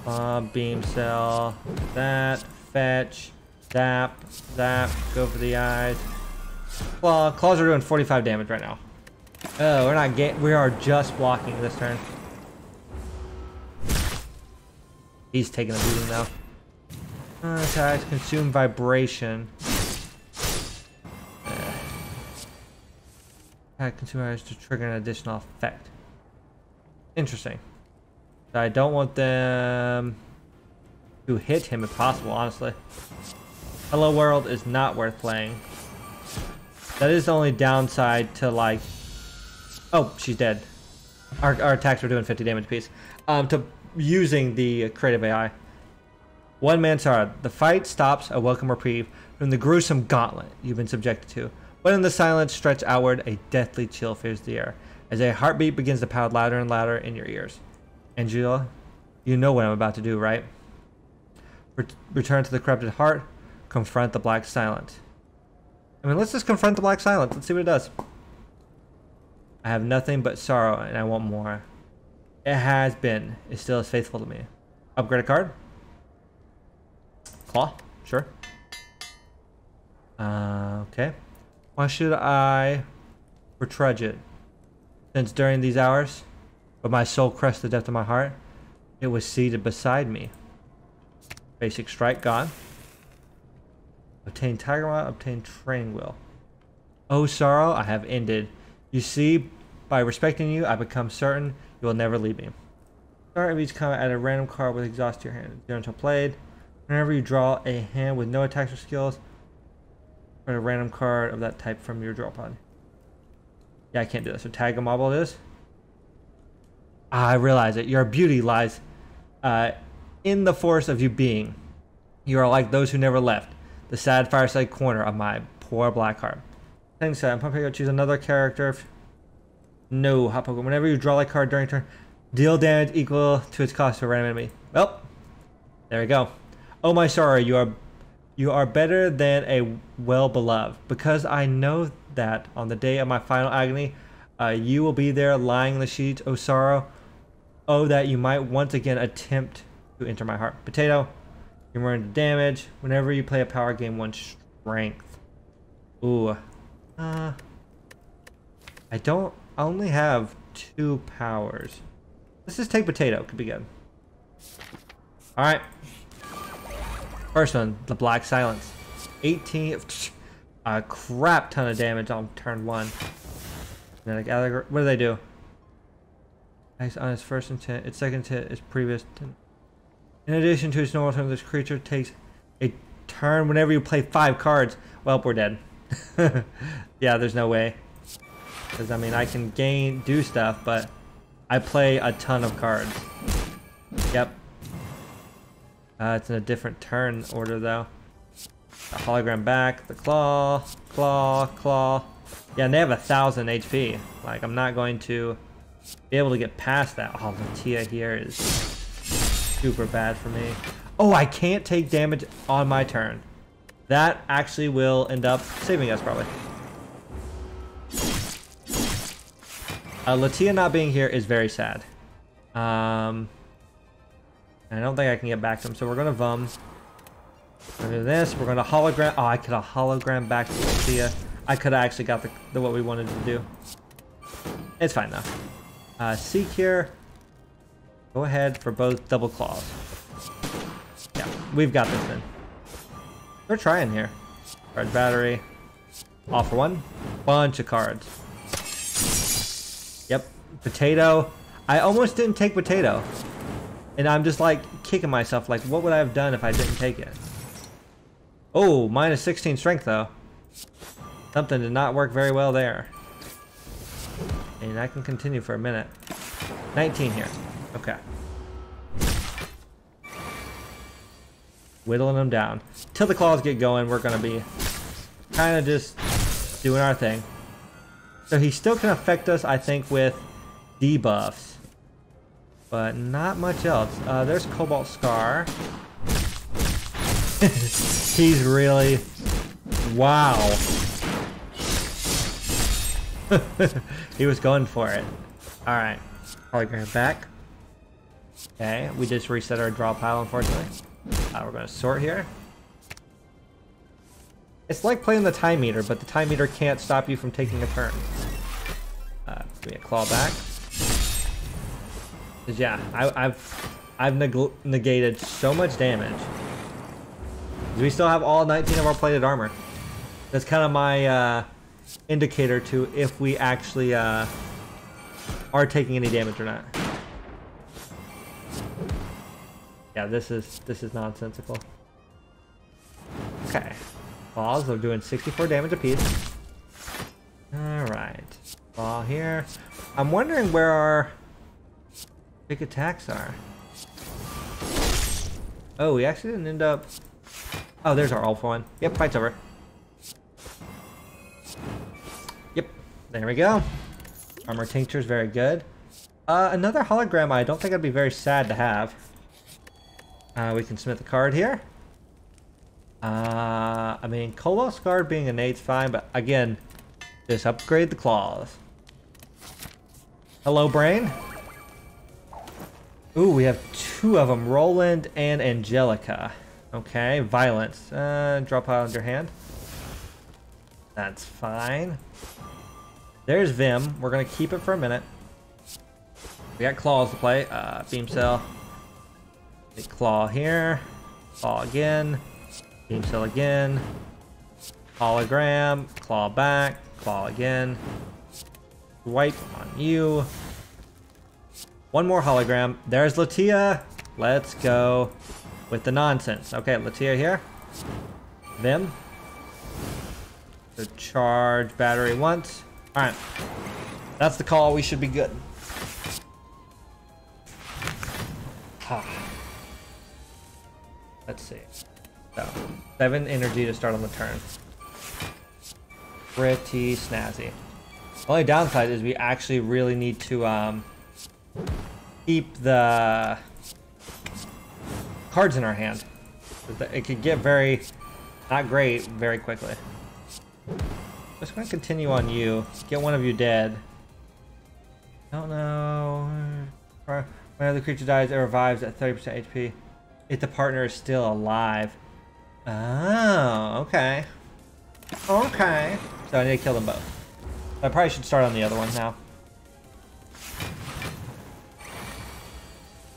S1: Uh, beam cell, that, fetch, zap, zap, go for the eyes. Claw, claws are doing 45 damage right now. Oh, we're not get, we are just blocking this turn. He's taking a beating though. Uh, attacks, consume vibration. Uh, Attack consumers to trigger an additional effect. Interesting. I don't want them to hit him if possible, honestly. Hello World is not worth playing. That is the only downside to like... Oh, she's dead. Our, our attacks are doing 50 damage piece. Um, to using the creative AI. One man Sara. The fight stops a welcome reprieve from the gruesome gauntlet you've been subjected to. But in the silence stretched outward, a deathly chill fills the air as a heartbeat begins to pound louder and louder in your ears. Angela, you know what I'm about to do, right? Ret return to the corrupted heart, confront the black silence. I mean, let's just confront the black silence. Let's see what it does. I have nothing but sorrow, and I want more. It has been. It still is faithful to me. Upgrade a card. Claw. Sure. Uh, okay. Why should I retrudge it? Since during these hours, when my soul crushed the depth of my heart, it was seated beside me. Basic strike gone. Obtain Tiger Maw, obtain Training Wheel. Oh sorrow, I have ended. You see, by respecting you, I become certain you will never leave me. Start each combat, add a random card with exhaust to your hand. Until played. Whenever you draw a hand with no attacks or skills, Put a random card of that type from your draw pod. Yeah, I can't do that. So tag a mob all this. Ah, I realize it. Your beauty lies uh, in the force of you being. You are like those who never left. The sad fireside corner of my poor black heart. Thanks, I'm probably gonna choose another character. No, hot Pokemon. Whenever you draw a card during turn, deal damage equal to its cost to a random enemy. Well, there we go. Oh my sorry, you are you are better than a well beloved, because I know that on the day of my final agony, uh, you will be there lying in the sheets, oh sorrow. Oh, that you might once again attempt to enter my heart. Potato, you're more damage. Whenever you play a power game, one strength. Ooh. Uh, I don't I only have two powers. Let's just take potato. Could be good. Alright. First one, the Black Silence. 18, a crap ton of damage on turn one. then I gather, what do they do? Nice on its first intent, its second intent is previous. In addition to its normal turn, this creature takes a turn whenever you play five cards. Well, we're dead. yeah, there's no way. Because, I mean, I can gain, do stuff, but I play a ton of cards. Yep, uh, it's in a different turn order though. The hologram back, the claw, claw, claw. Yeah, and they have a thousand HP. Like, I'm not going to be able to get past that. Oh, Latia here is super bad for me. Oh, I can't take damage on my turn. That actually will end up saving us, probably. Uh, Latia not being here is very sad. Um, I don't think I can get back to him, so we're gonna Vum. We're gonna do this, we're gonna hologram. Oh, I could have hologram back to Lucia. I could have actually got the, the what we wanted to do. It's fine though. Uh, Seek here. Go ahead for both double claws. Yeah, we've got this then. We're trying here. Charge battery. All for one. Bunch of cards. Yep. Potato. I almost didn't take potato. And I'm just like kicking myself like what would I have done if I didn't take it? Oh, minus 16 strength though. Something did not work very well there. And I can continue for a minute. 19 here. Okay. Whittling them down. Till the claws get going, we're going to be kind of just doing our thing. So he still can affect us, I think, with debuffs. But not much else. Uh, there's Cobalt Scar. He's really... Wow. he was going for it. Alright. Hologram back. Okay, we just reset our draw pile, unfortunately. Uh, we're going to sort here. It's like playing the time meter, but the time meter can't stop you from taking a turn. Uh, give me a claw back. Yeah, I, have I've neg negated so much damage. We still have all 19 of our plated armor. That's kind of my uh, indicator to if we actually uh, are taking any damage or not. Yeah, this is this is nonsensical. Okay. Balls are doing 64 damage apiece. Alright. Ball here. I'm wondering where our big attacks are. Oh, we actually didn't end up... Oh, there's our alpha one. Yep, fight's over. Yep, there we go. Armor tincture is very good. Uh, another hologram I don't think I'd be very sad to have. Uh, we can submit the card here. Uh, I mean, Cobalt Scar being innate's fine, but again, just upgrade the claws. Hello, Brain. Ooh, we have two of them, Roland and Angelica. Okay, Violence. Uh, drop out of your hand. That's fine. There's Vim. We're going to keep it for a minute. We got claws to play. Uh, beam cell. Claw here. Claw again. Beam cell again. Hologram. Claw back. Claw again. Wipe on you. One more hologram. There's Latia. Let's go with the nonsense. Okay, Latia here. Vim. The charge battery once. Alright. That's the call. We should be good. Let's see. So, seven energy to start on the turn. Pretty snazzy. Only downside is we actually really need to um, keep the cards in our hand. It could get very, not great, very quickly. Just gonna continue on you. Get one of you dead. I don't know. When the creature dies, it revives at 30% HP. If the partner is still alive. Oh, okay. Okay. So I need to kill them both. I probably should start on the other one now.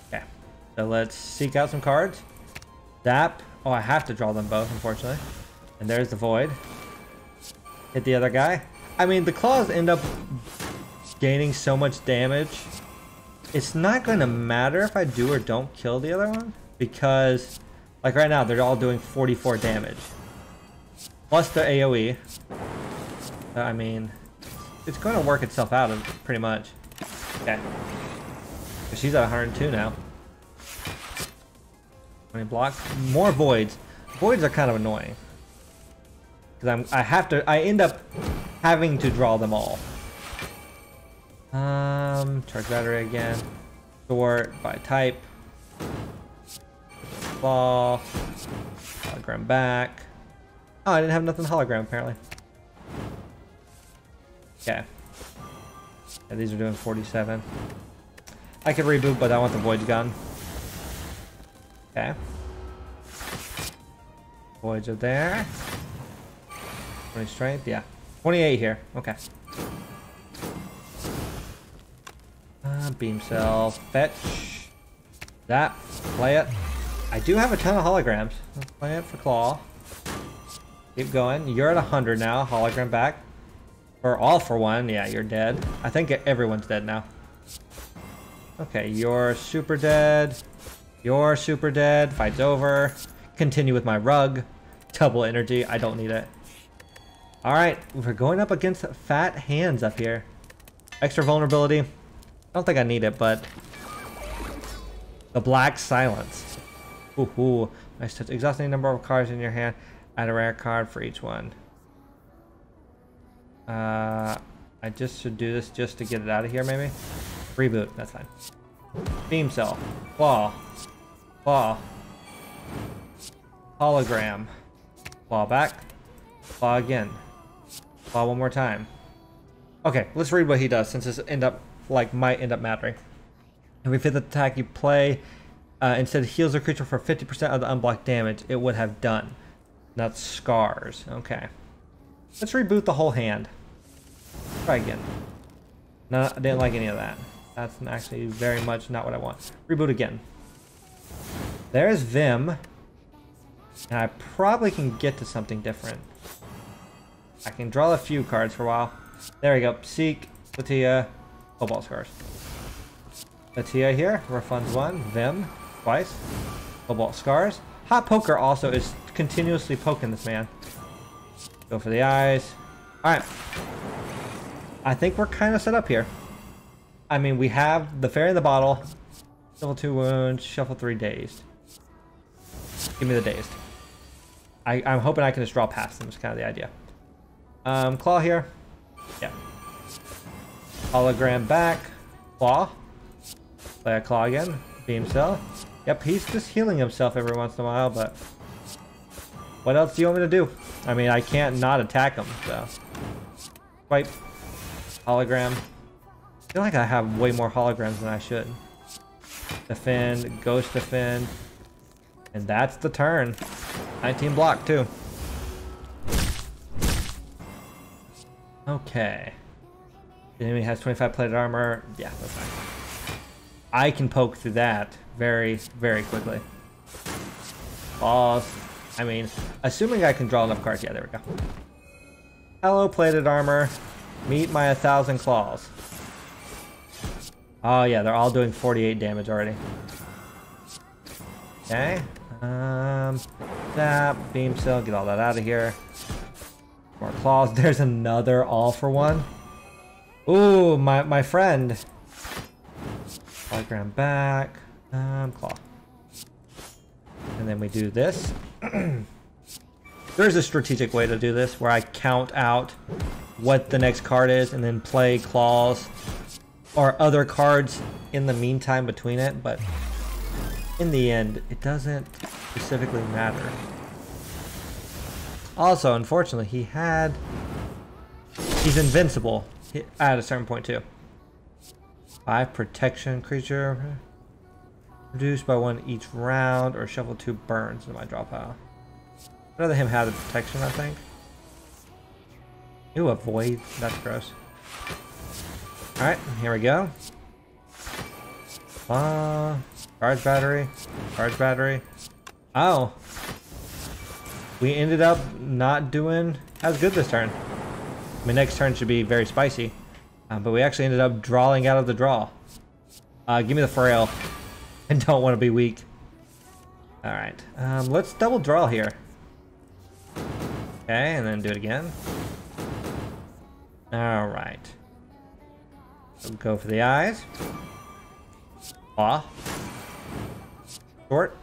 S1: Okay. So let's seek out some cards. Zap. Oh, I have to draw them both, unfortunately. And there's the Void. Hit the other guy. I mean, the claws end up gaining so much damage. It's not going to matter if I do or don't kill the other one. Because, like right now, they're all doing 44 damage. Plus the AoE. I mean, it's going to work itself out pretty much. Okay. She's at 102 now. I mean, block. More voids. Voids are kind of annoying. Because I'm I have to I end up having to draw them all. Um charge battery again. Sort by type. Ball. Hologram back. Oh, I didn't have nothing hologram apparently. Okay. Yeah, these are doing 47. I could reboot, but I want the void gun. Okay. Voyage of there. 20 strength, yeah. 28 here. Okay. Uh, beam cell, fetch. That, play it. I do have a ton of holograms. Let's play it for claw. Keep going. You're at 100 now. Hologram back. Or all for one. Yeah, you're dead. I think everyone's dead now. Okay, you're super dead. You're super dead. Fight's over. Continue with my rug. Double energy. I don't need it. Alright, we're going up against fat hands up here. Extra vulnerability. I don't think I need it, but... The Black Silence. Ooh. Nice touch. Exhausting number of cards in your hand. Add a rare card for each one. Uh, I just should do this just to get it out of here, maybe? Reboot, that's fine. Beam cell. Claw. Claw. Hologram. Claw back. Claw again. Claw one more time. Okay, let's read what he does since this end up like might end up mattering. Every fifth attack you play uh, instead heals a creature for 50% of the unblocked damage it would have done. That's scars. Okay. Let's reboot the whole hand. Try again. No, I didn't like any of that. That's actually very much not what I want. Reboot again. There's Vim. And I probably can get to something different. I can draw a few cards for a while. There we go. Seek, Latia, Cobalt Scars. Latia here, refunds one. Vim, twice. Cobalt Scars. Hot Poker also is continuously poking this man. Go for the eyes. Alright. I think we're kind of set up here. I mean, we have the Fairy in the Bottle. Level 2 wounds, shuffle 3 dazed. Give me the dazed. I, I'm hoping I can just draw past them, is kind of the idea. Um, Claw here. Yeah. Hologram back. Claw. Play a Claw again. Beam Cell. Yep, he's just healing himself every once in a while, but... What else do you want me to do? I mean, I can't not attack him, so... Wipe. Hologram. I feel like I have way more holograms than I should. Defend, Ghost Defend. And that's the turn. 19 block, too. Okay. The enemy has 25 plated armor. Yeah, that's fine. I can poke through that very, very quickly. Pause. I mean, assuming I can draw enough cards. Yeah, there we go. Hello, plated armor. Meet my 1,000 claws. Oh, yeah, they're all doing 48 damage already. Okay. Um, that, beam cell, get all that out of here. More claws. There's another all for one. Ooh, my, my friend. Hologram back. Um, claw. And then we do this. There's a strategic way to do this where I count out what the next card is and then play claws or other cards in the meantime between it, but in the end, it doesn't specifically matter. Also, unfortunately, he had... He's invincible at a certain point, too. Five protection creature. Reduced by one each round, or shuffle two burns into my draw pile. I'd rather him have the protection, I think. Ooh, a void. That's gross. Alright, here we go. Uh, charge battery. Charge battery. Oh. We ended up not doing as good this turn. My next turn should be very spicy. Uh, but we actually ended up drawing out of the draw. Uh, give me the frail. I don't want to be weak. Alright. Um, let's double draw here. Okay, and then do it again. Alright. go for the eyes. Claw. Short.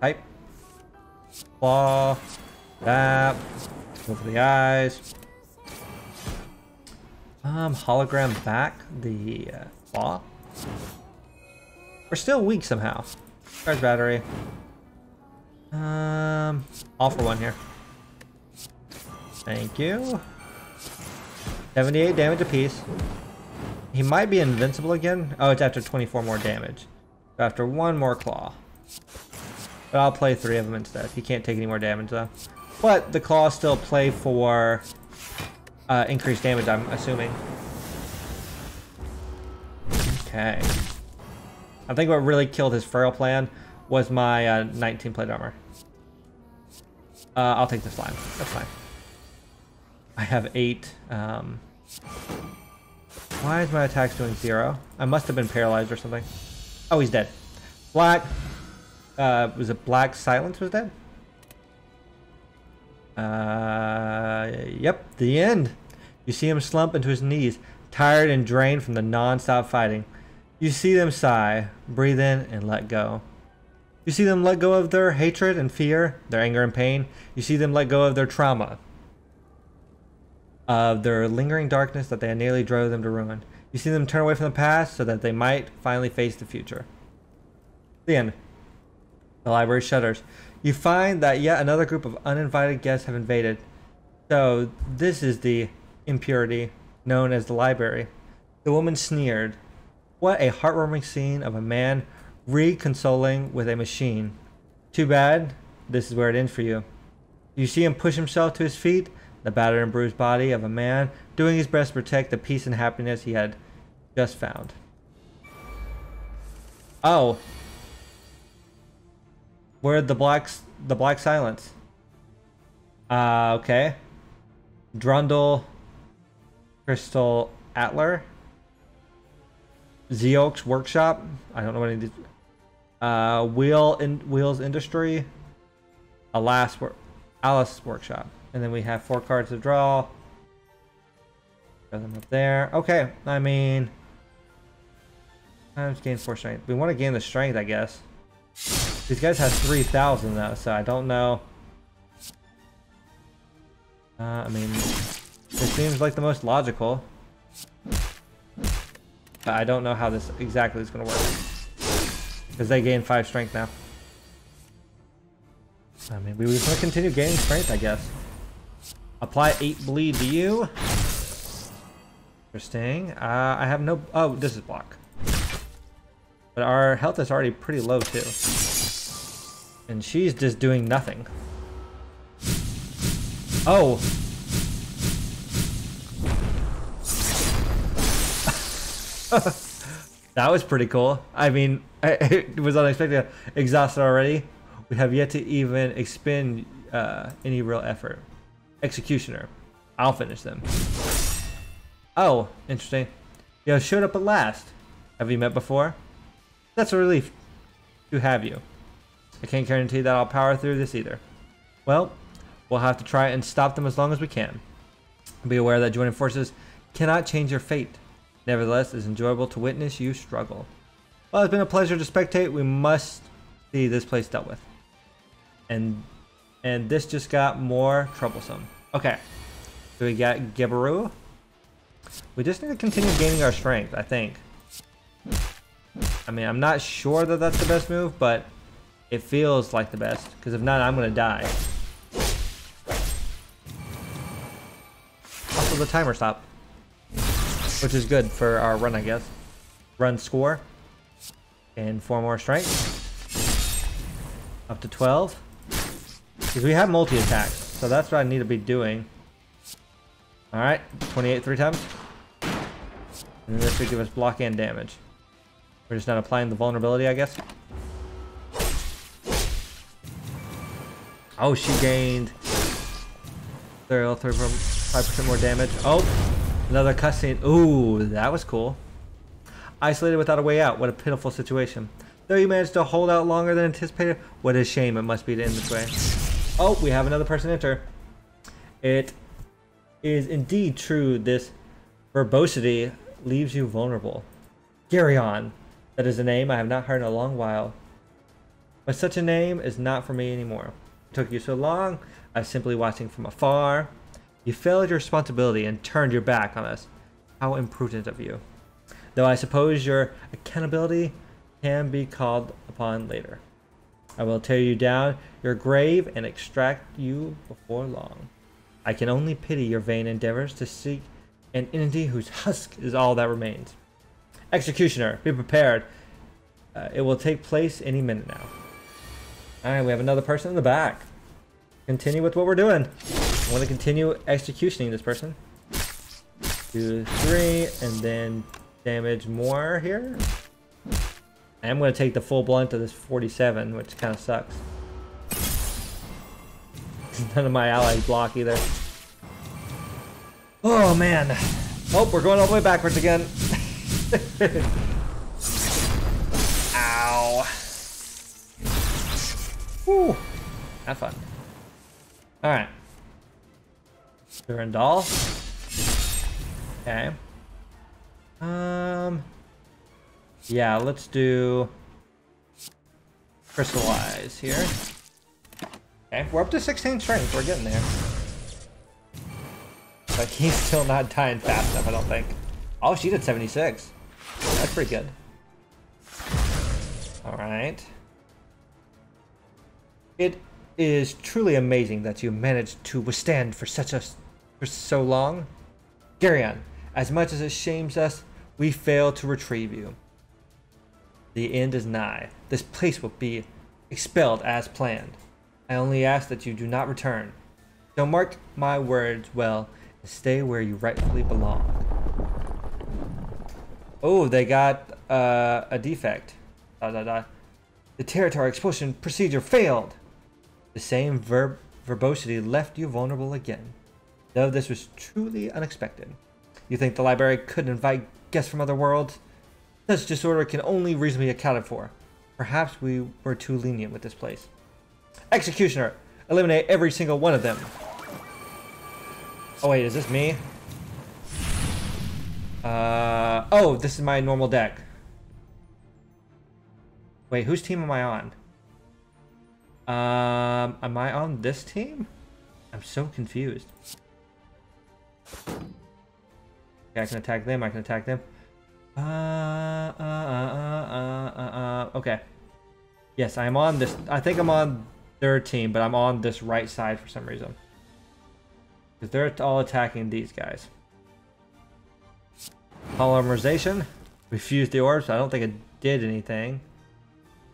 S1: Pipe. Claw. Tap. Go for the eyes. Um, hologram back the uh, claw. We're still weak somehow. Charge battery. Um, all for one here. Thank you. 78 damage apiece. He might be invincible again. Oh, it's after 24 more damage. After one more claw. But I'll play three of them instead. He can't take any more damage though. But the claws still play for uh, increased damage, I'm assuming. Okay. I think what really killed his Feral plan was my uh, 19 plate armor. Uh, I'll take this line. That's fine. I have eight. Um, why is my attacks doing zero? I must have been paralyzed or something. Oh, he's dead. Black. Uh, was it Black Silence was dead? Uh, yep, the end. You see him slump into his knees, tired and drained from the non-stop fighting. You see them sigh, breathe in, and let go. You see them let go of their hatred and fear, their anger and pain. You see them let go of their trauma, of their lingering darkness that they nearly drove them to ruin. You see them turn away from the past so that they might finally face the future. The end. The library shudders. You find that yet another group of uninvited guests have invaded. So, this is the impurity known as the library. The woman sneered. What a heartwarming scene of a man reconsoling with a machine. Too bad, this is where it ends for you. You see him push himself to his feet, the battered and bruised body of a man doing his best to protect the peace and happiness he had just found. Oh. Where the blacks the black silence? Uh okay. Durandal Crystal Atelier Zeok's workshop. I don't know what any of these uh Wheel in Wheels Industry. Allas Alice workshop. And then we have four cards to draw. Throw them up there. Okay, I mean Times gain four strength. We want to gain the strength, I guess. These guys have 3,000 though, so I don't know. Uh, I mean, it seems like the most logical. But I don't know how this exactly is going to work. Because they gain 5 strength now. I mean, we just want to continue gaining strength, I guess. Apply 8 bleed to you. Interesting. Uh, I have no... Oh, this is block. But our health is already pretty low too. And she's just doing nothing. Oh! that was pretty cool. I mean, it was unexpected. Exhausted already. We have yet to even expend uh, any real effort. Executioner. I'll finish them. Oh, interesting. You showed up at last. Have we met before? That's a relief to have you. I can't guarantee that I'll power through this either. Well, we'll have to try and stop them as long as we can. Be aware that joining forces cannot change your fate. Nevertheless, it's enjoyable to witness you struggle. Well, it's been a pleasure to spectate. We must see this place dealt with. And and this just got more troublesome. Okay. So we got Gebura. We just need to continue gaining our strength, I think. I mean, I'm not sure that that's the best move, but it feels like the best. Because if not, I'm going to die. Also, the timer stopped. Which is good for our run, I guess. Run score. And four more strikes. Up to 12. Because we have multi-attacks. So that's what I need to be doing. Alright, 28 three times. And this should give us block and damage. We're just not applying the vulnerability, I guess. Oh, she gained 5% more damage. Oh, another cutscene. Ooh, that was cool. Isolated without a way out. What a pitiful situation. Though you managed to hold out longer than anticipated, what a shame it must be to end this way. Oh, we have another person enter. It is indeed true this verbosity leaves you vulnerable. Garion, that is a name I have not heard in a long while. But such a name is not for me anymore. It took you so long, I was simply watching from afar. You failed your responsibility and turned your back on us. How imprudent of you. Though I suppose your accountability can be called upon later. I will tear you down your grave and extract you before long. I can only pity your vain endeavors to seek an entity whose husk is all that remains. Executioner, be prepared. Uh, it will take place any minute now. Alright, we have another person in the back. Continue with what we're doing. I want to continue executioning this person. Two, three, and then damage more here. I'm going to take the full blunt of this 47, which kind of sucks. None of my allies block either. Oh, man. Oh, we're going all the way backwards again. Ow. Woo. Have fun. Alright. Durandal. Okay. Um... Yeah, let's do crystallize here. Okay, we're up to 16 strength. We're getting there. But he's still not dying fast enough, I don't think. Oh, she did 76. That's pretty good. Alright. It is truly amazing that you managed to withstand for such a for so long. Garion, as much as it shames us, we failed to retrieve you. The end is nigh. This place will be expelled as planned. I only ask that you do not return. So mark my words well and stay where you rightfully belong. Oh, they got uh, a defect. Da, da, da. The territory expulsion procedure failed. The same verb verbosity left you vulnerable again. Though this was truly unexpected. You think the library could invite guests from other worlds? Such disorder can only reasonably be accounted for. Perhaps we were too lenient with this place. Executioner, eliminate every single one of them. Oh wait, is this me? Uh, oh, this is my normal deck. Wait, whose team am I on? Um, am I on this team? I'm so confused. Okay, I can attack them, I can attack them. Uh, uh, uh, uh, uh, uh, okay. Yes, I'm on this. I think I'm on their team, but I'm on this right side for some reason. Because they're all attacking these guys. Polymerization. Refuse the orbs. I don't think it did anything.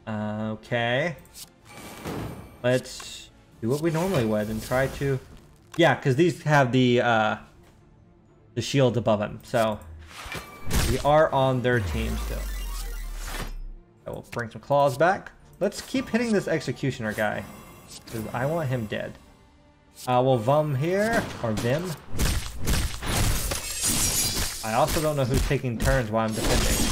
S1: Uh, okay. Let's do what we normally would and try to... Yeah, because these have the, uh, the shield above them, so... We are on their team still. I will bring some claws back. Let's keep hitting this executioner guy. Because I want him dead. Uh, we'll Vum here, or Vim. I also don't know who's taking turns while I'm defending.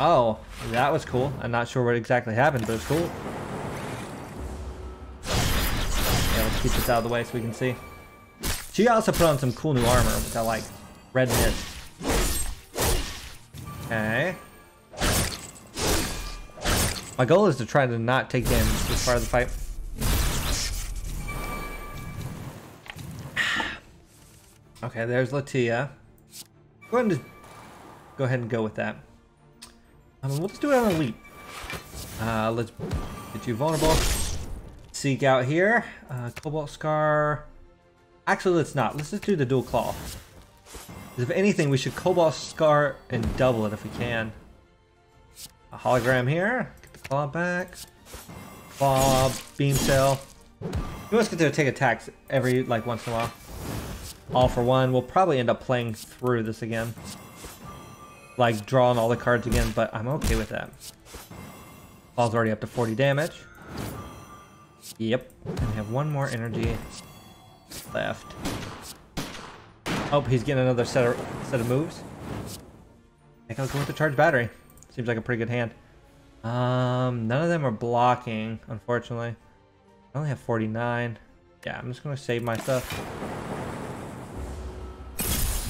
S1: Oh, that was cool. I'm not sure what exactly happened, but it's cool. Yeah, let's keep this out of the way so we can see. She also put on some cool new armor, which I like. Red mist. Okay. My goal is to try to not take damage this part of the fight. Okay, there's Latia. Go ahead and go ahead and go with that. Um, we'll just do it on a leap. Uh, let's get you vulnerable. Seek out here. Uh, Cobalt Scar. Actually, let's not. Let's just do the dual claw. If anything, we should Cobalt Scar and double it if we can. A hologram here. Get the claw back. Claw, beam cell. You must get to take attacks every, like, once in a while. All for one. We'll probably end up playing through this again. Like, drawing all the cards again, but I'm okay with that. Claw's already up to 40 damage. Yep. And we have one more energy left. Oh, he's getting another set of, set of moves. I think I'll go with the charge battery. Seems like a pretty good hand. Um, none of them are blocking, unfortunately. I only have 49. Yeah, I'm just going to save my stuff.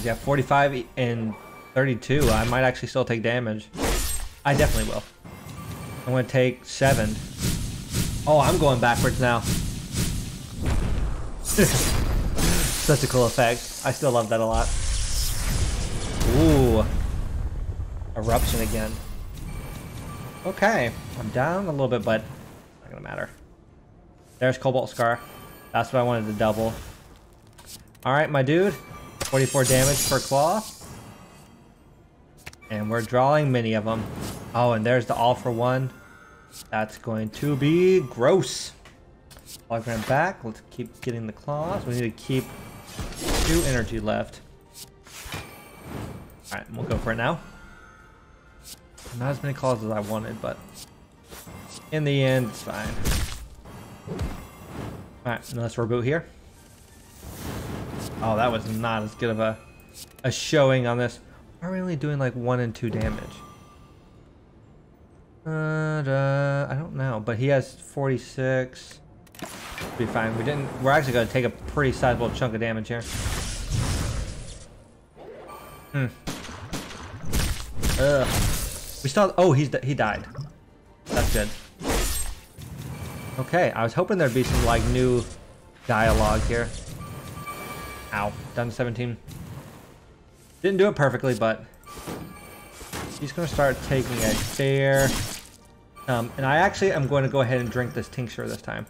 S1: Yeah, 45 and 32. I might actually still take damage. I definitely will. I'm going to take 7. Oh, I'm going backwards now. Such a cool effect. I still love that a lot. Ooh. Eruption again. Okay. I'm down a little bit, but not gonna matter. There's Cobalt Scar. That's what I wanted to double. Alright, my dude. 44 damage per claw. And we're drawing many of them. Oh, and there's the all for one. That's going to be gross. Hologram back. Let's keep getting the claws. We need to keep two energy left. Alright, we'll go for it now. Not as many claws as I wanted, but in the end, it's fine. Alright, so let's reboot here. Oh, that was not as good of a, a showing on this. We only doing like one and two damage? Uh, I don't know, but he has 46. Be fine. We didn't. We're actually to take a pretty sizable chunk of damage here. Hmm. Ugh. We still. Oh, he's he died. That's good. Okay, I was hoping there'd be some like new dialogue here. Ow, down to 17. Didn't do it perfectly, but he's going to start taking a fair um, and I actually am going to go ahead and drink this tincture this time.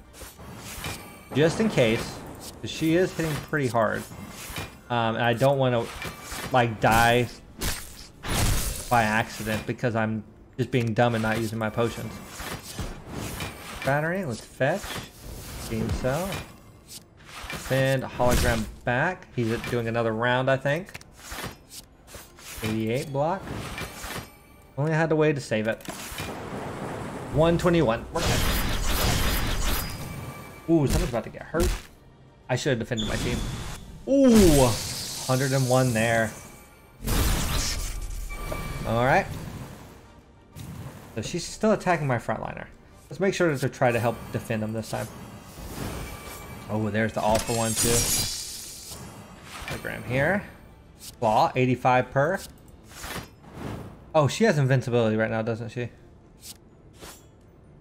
S1: Just in case. She is hitting pretty hard. Um, and I don't want to, like, die by accident because I'm just being dumb and not using my potions. Battery, let's fetch. Beam cell. Send hologram back. He's doing another round, I think. 88 block. Only had a way to save it. 121. We're good. Ooh, someone's about to get hurt. I should have defended my team. Ooh, 101 there. Alright. So she's still attacking my frontliner. Let's make sure to try to help defend them this time. Oh, there's the all for one too. Program here. Claw, 85 per. Oh, she has invincibility right now, doesn't she?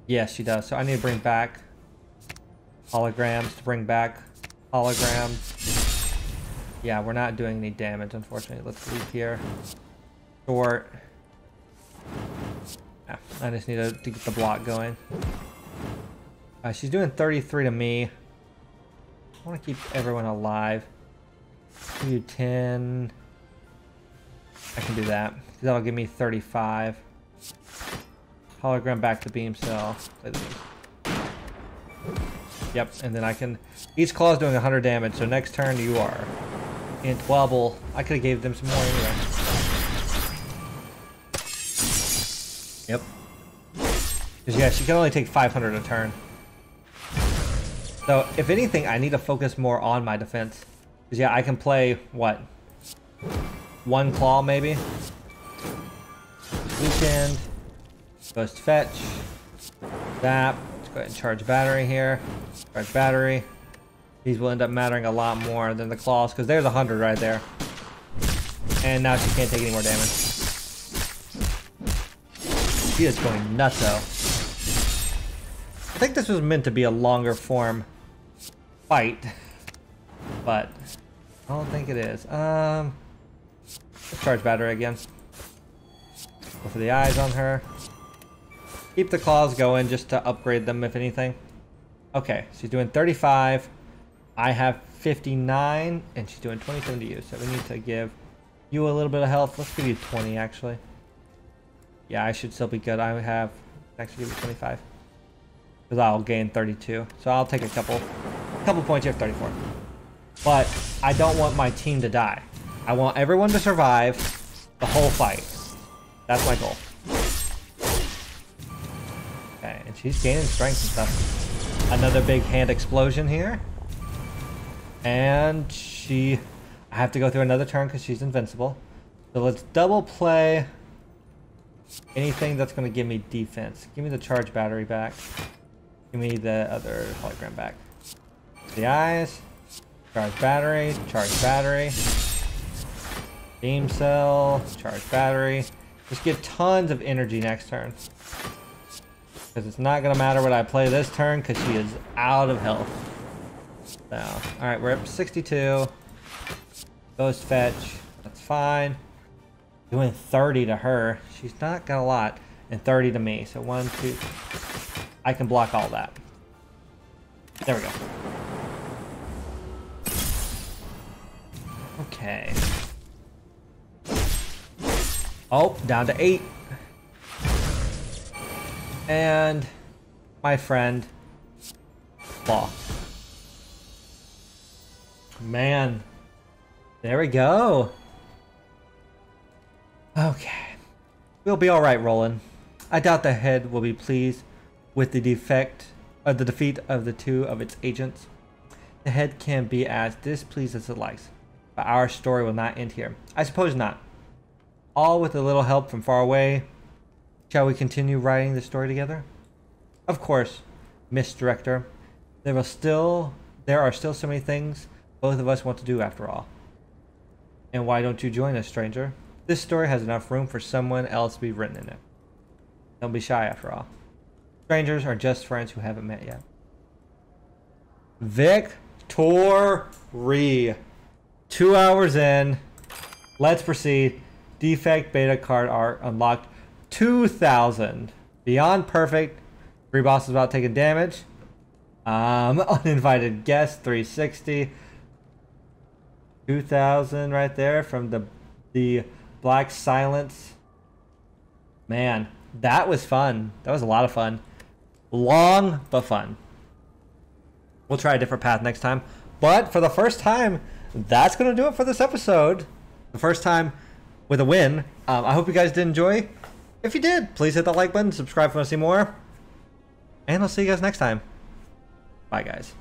S1: Yes, she does. So I need to bring back holograms to bring back holograms. Yeah, we're not doing any damage, unfortunately. Let's leave here. Short. Yeah, I just need to, to get the block going. Uh, she's doing 33 to me. I want to keep everyone alive. Do 10. I can do that. That'll give me 35. Hologram back to beam cell. Yep, and then I can... Each claw is doing 100 damage, so next turn you are in wobble. I could have gave them some more anyway. Yep. Because yeah, she can only take 500 a turn. So, if anything, I need to focus more on my defense. Because yeah, I can play, what? One claw, maybe? Weekend. Ghost fetch. Zap. Let's go ahead and charge battery here. Charge battery. These will end up mattering a lot more than the claws, because there's a 100 right there. And now she can't take any more damage. She is going nuts though. I think this was meant to be a longer form fight. But I don't think it is. Um charge battery again. Go for the eyes on her. Keep the claws going just to upgrade them, if anything. Okay, she's doing 35. I have 59, and she's doing 27 to you. So we need to give you a little bit of health. Let's give you 20, actually. Yeah, I should still be good. I have actually give you 25. Because I'll gain 32. So I'll take a couple, couple points. You have 34. But I don't want my team to die. I want everyone to survive the whole fight. That's my goal. Okay, and she's gaining strength and stuff. Another big hand explosion here. And she... I have to go through another turn because she's invincible. So let's double play anything that's going to give me defense. Give me the charge battery back. Give me the other hologram back. The eyes. Charge battery. Charge battery. Beam cell. Charge battery. Just get tons of energy next turn. Because it's not going to matter what I play this turn because she is out of health. So, alright, we're up 62. Ghost fetch. That's fine. Doing 30 to her. She's not got a lot. And 30 to me. So one, two. I can block all that. There we go. Okay. Oh, down to eight. And my friend, Claw. Man. There we go. Okay. We'll be alright, Roland. I doubt the head will be pleased with the defect or uh, the defeat of the two of its agents. The head can be as displeased as it likes, but our story will not end here. I suppose not. All with a little help from far away. Shall we continue writing the story together? Of course, Miss Director. There will still there are still so many things both of us want to do after all. And why don't you join us, stranger? This story has enough room for someone else to be written in it. Don't be shy after all. Strangers are just friends who haven't met yet. Victory. Two hours in. Let's proceed. Defect beta card art unlocked 2000. Beyond perfect. Three bosses without taking damage. Um, uninvited guest 360. 2000 right there from the the Black Silence. Man, that was fun. That was a lot of fun. Long, but fun. We'll try a different path next time. But for the first time, that's going to do it for this episode. The first time with a win. Um, I hope you guys did enjoy. If you did, please hit that like button, subscribe if you want to see more. And I'll see you guys next time. Bye, guys.